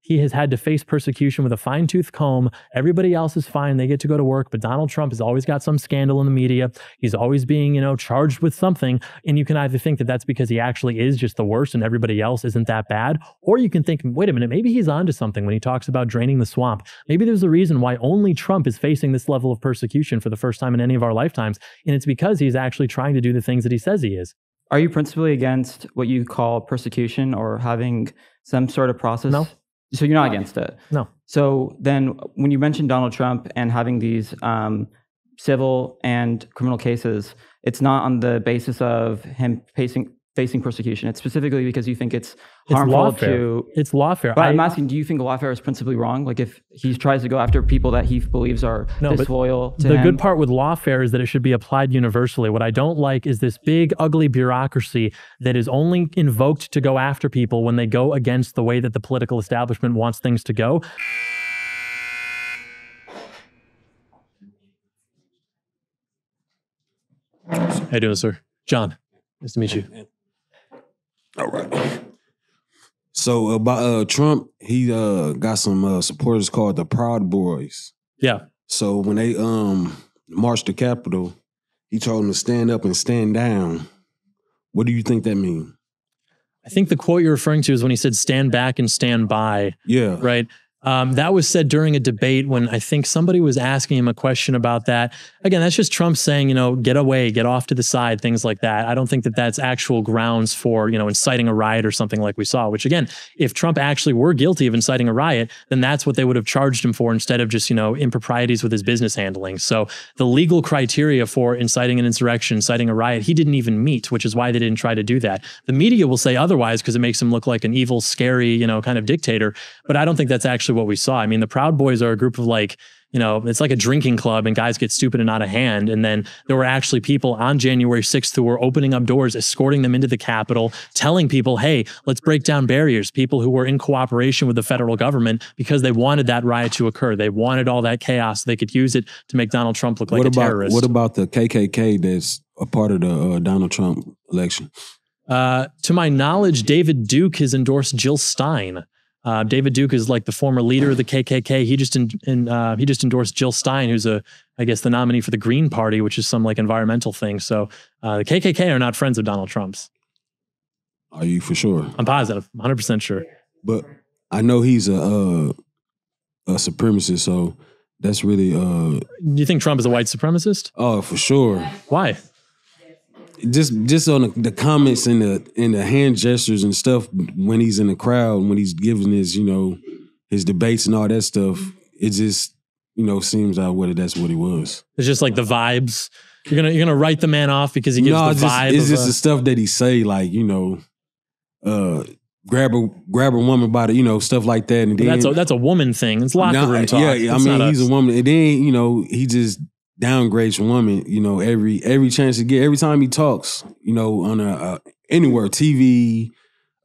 he has had to face persecution with a fine tooth comb. Everybody else is fine. They get to go to work, but Donald Trump has always got some scandal in the media. He's always being, you know, charged with something. And you can either think that that's because he actually is just the worst and everybody else isn't that bad. Or you can think, wait a minute, maybe he's onto something when he talks about draining the swamp. Maybe there's a reason why only Trump is facing this level of persecution for the first time in any of our lifetimes. And it's because he's actually trying to do the things that he says he is. Are you principally against what you call persecution or having some sort of process? No. So you're not against it? No. So then when you mentioned Donald Trump and having these um, civil and criminal cases, it's not on the basis of him facing facing persecution. It's specifically because you think it's It's harmful lawfare. to. It's lawfare. But I, am asking, do you think lawfare is principally wrong? Like if he tries to go after people that he believes are No, but disloyal to the him? good part with lawfare is that it should be applied universally. What I don't like is this big, ugly bureaucracy that is only invoked to go after people when they go against the way that the political establishment wants things to go. How you doing, sir? John. Nice to meet you. All right. So about uh Trump, he uh got some uh supporters called the Proud Boys. Yeah. So when they um marched the Capitol, he told them to stand up and stand down. What do you think that means? I think the quote you're referring to is when he said stand back and stand by. Yeah. Right. Um, that was said during a debate when I think somebody was asking him a question about that. Again, that's just Trump saying, you know, get away, get off to the side, things like that. I don't think that that's actual grounds for, you know, inciting a riot or something like we saw, which again, if Trump actually were guilty of inciting a riot, then that's what they would have charged him for instead of just, you know, improprieties with his business handling. So the legal criteria for inciting an insurrection, inciting a riot, he didn't even meet, which is why they didn't try to do that. The media will say otherwise because it makes him look like an evil, scary, you know, kind of dictator. But I don't think that's actually what we saw. I mean, the Proud Boys are a group of like, you know, it's like a drinking club and guys get stupid and out of hand. And then there were actually people on January 6th who were opening up doors, escorting them into the Capitol, telling people, hey, let's break down barriers. People who were in cooperation with the federal government because they wanted that riot to occur. They wanted all that chaos. So they could use it to make Donald Trump look like what a about terrorist. what about the KKK that's a part of the uh, Donald Trump election? Uh, to my knowledge, David Duke has endorsed Jill Stein. Uh, David Duke is like the former leader of the KKK. He just in, in, uh, he just endorsed Jill Stein, who's a I guess the nominee for the Green Party, which is some like environmental thing. So uh, the KKK are not friends of Donald Trump's. Are you for sure? I'm positive, 100 percent sure. But I know he's a uh, a supremacist, so that's really uh Do you think Trump is a white supremacist? oh for sure. Why? Just just on the, the comments and the and the hand gestures and stuff when he's in the crowd when he's giving his you know his debates and all that stuff, it just you know seems like what that's what he was. It's just like the vibes. You're gonna you're gonna write the man off because he gives no, the just, vibe. it's just a- the stuff that he say, like you know, uh, grab a grab a woman by the you know stuff like that, and then that's a that's a woman thing. It's locker Nah, room talk. Yeah, I It's mean he's us. a woman, and then you know he just downgrades women. You know every every chance he get, every time he talks, you know on a anywhere TV,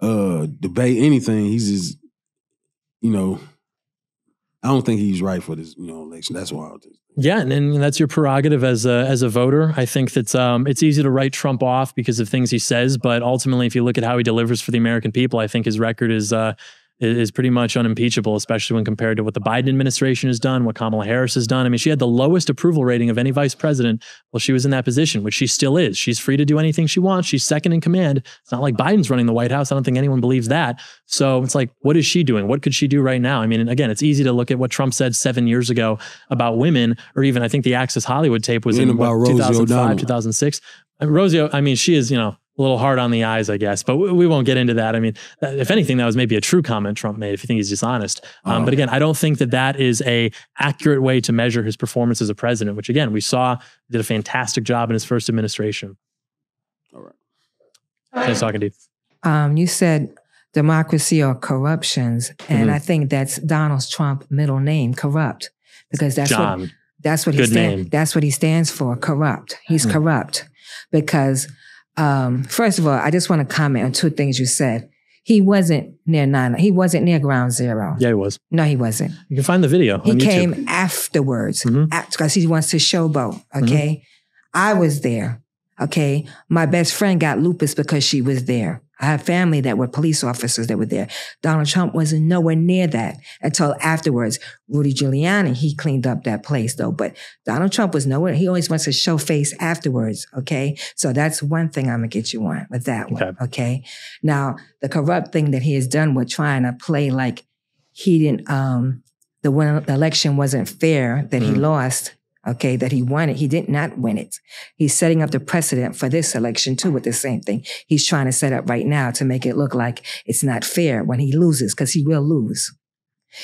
uh, debate, anything, he's just you know. I don't think he's right for this, you know, election. That's why. Yeah, and, and that's your prerogative as a as a voter. I think that um, it's easy to write Trump off because of things he says, but ultimately, if you look at how he delivers for the American people, I think his record is uh, is pretty much unimpeachable, especially when compared to what the Biden administration has done, what Kamala Harris has done. I mean, she had the lowest approval rating of any vice president while she was in that position, which she still is. She's free to do anything she wants. She's second in command. It's not like Biden's running the White House. I don't think anyone believes that. So it's like, what is she doing? What could she do right now? I mean, again, it's easy to look at what Trump said seven years ago about women, or even I think the Access Hollywood tape was in about what, 2005, O'Donnell. 2006. And Rosie, I mean, she is, you know, a little hard on the eyes, I guess, but we, we won't get into that. I mean, if anything, that was maybe a true comment Trump made. If you think he's dishonest, um, Oh. but again, I don't think that that is a accurate way to measure his performance as a president. Which again, we saw did a fantastic job in his first administration. All right, nice talking to you. Um, you said democracy or corruptions, and Mhm. I think that's Donald Trump middle name, corrupt, because that's John. what that's what he Good stands. name. That's what he stands for, corrupt. He's Mm. corrupt because, um, first of all, I just want to comment on two things you said. He wasn't near nine. He wasn't near ground zero. Yeah, he was. No, he wasn't. You can find the video He on YouTube. Mm-hmm. came afterwards because he wants to showboat. Okay. I was there. Okay. My best friend got lupus because she was there. I have family that were police officers that were there. Donald Trump wasn't nowhere near that until afterwards. Rudy Giuliani, he cleaned up that place though. But Donald Trump was nowhere. He always wants to show face afterwards. Okay. So that's one thing I'm going to get you on with that one. Okay. Now, the corrupt thing that he has done with trying to play like he didn't, um, the, win- the election wasn't fair, that he lost, okay, that he won it. He did not win it. He's setting up the precedent for this election too with the same thing. He's trying to set up right now to make it look like it's not fair when he loses, because he will lose.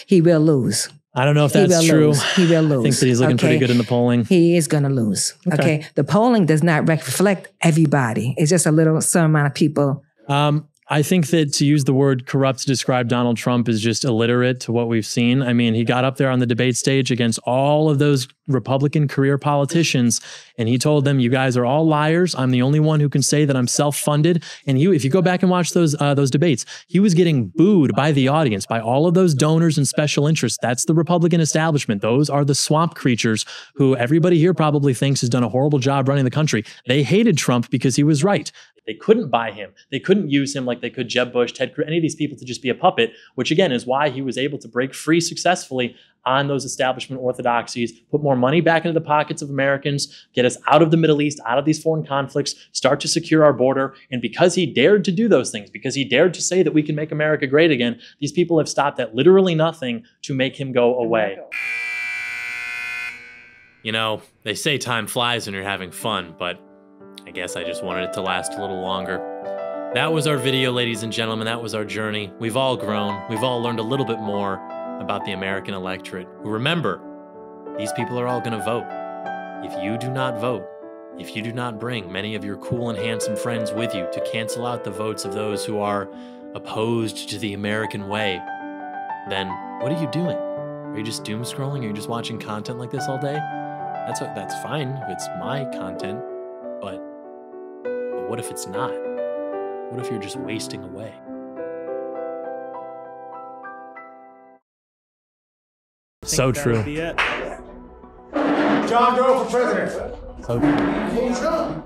He will lose. I don't know if that's will true. lose. He will lose. I think that he's looking pretty good in the polling. He is going to lose. Okay. Okay. The polling does not reflect everybody. It's just a little certain amount of people. Um, I think that to use the word corrupt to describe Donald Trump is just illiterate to what we've seen. I mean, he got up there on the debate stage against all of those Republican career politicians, and he told them, "You guys are all liars. I'm the only one who can say that I'm self-funded." And you, if you go back and watch those uh, those debates, he was getting booed by the audience, by all of those donors and special interests. That's the Republican establishment. Those are the swamp creatures who everybody here probably thinks has done a horrible job running the country. They hated Trump because he was right. They couldn't buy him. They couldn't use him like they could Jeb Bush, Ted Cruz, any of these people to just be a puppet, which again is why he was able to break free successfully on those establishment orthodoxies, put more money back into the pockets of Americans, get us out of the Middle East, out of these foreign conflicts, start to secure our border. And because he dared to do those things, because he dared to say that we can make America great again, these people have stopped at literally nothing to make him go away. You know, they say time flies when you're having fun, but I guess I just wanted it to last a little longer. That was our video, ladies and gentlemen. That was our journey. We've all grown. We've all learned a little bit more about the American electorate. Who remember, these people are all going to vote. If you do not vote, if you do not bring many of your cool and handsome friends with you to cancel out the votes of those who are opposed to the American way, then what are you doing? Are you just doom scrolling? Are you just watching content like this all day? That's that's fine if it's my content, but what if it's not? What if you're just wasting away? So true. John Doyle for president. So true.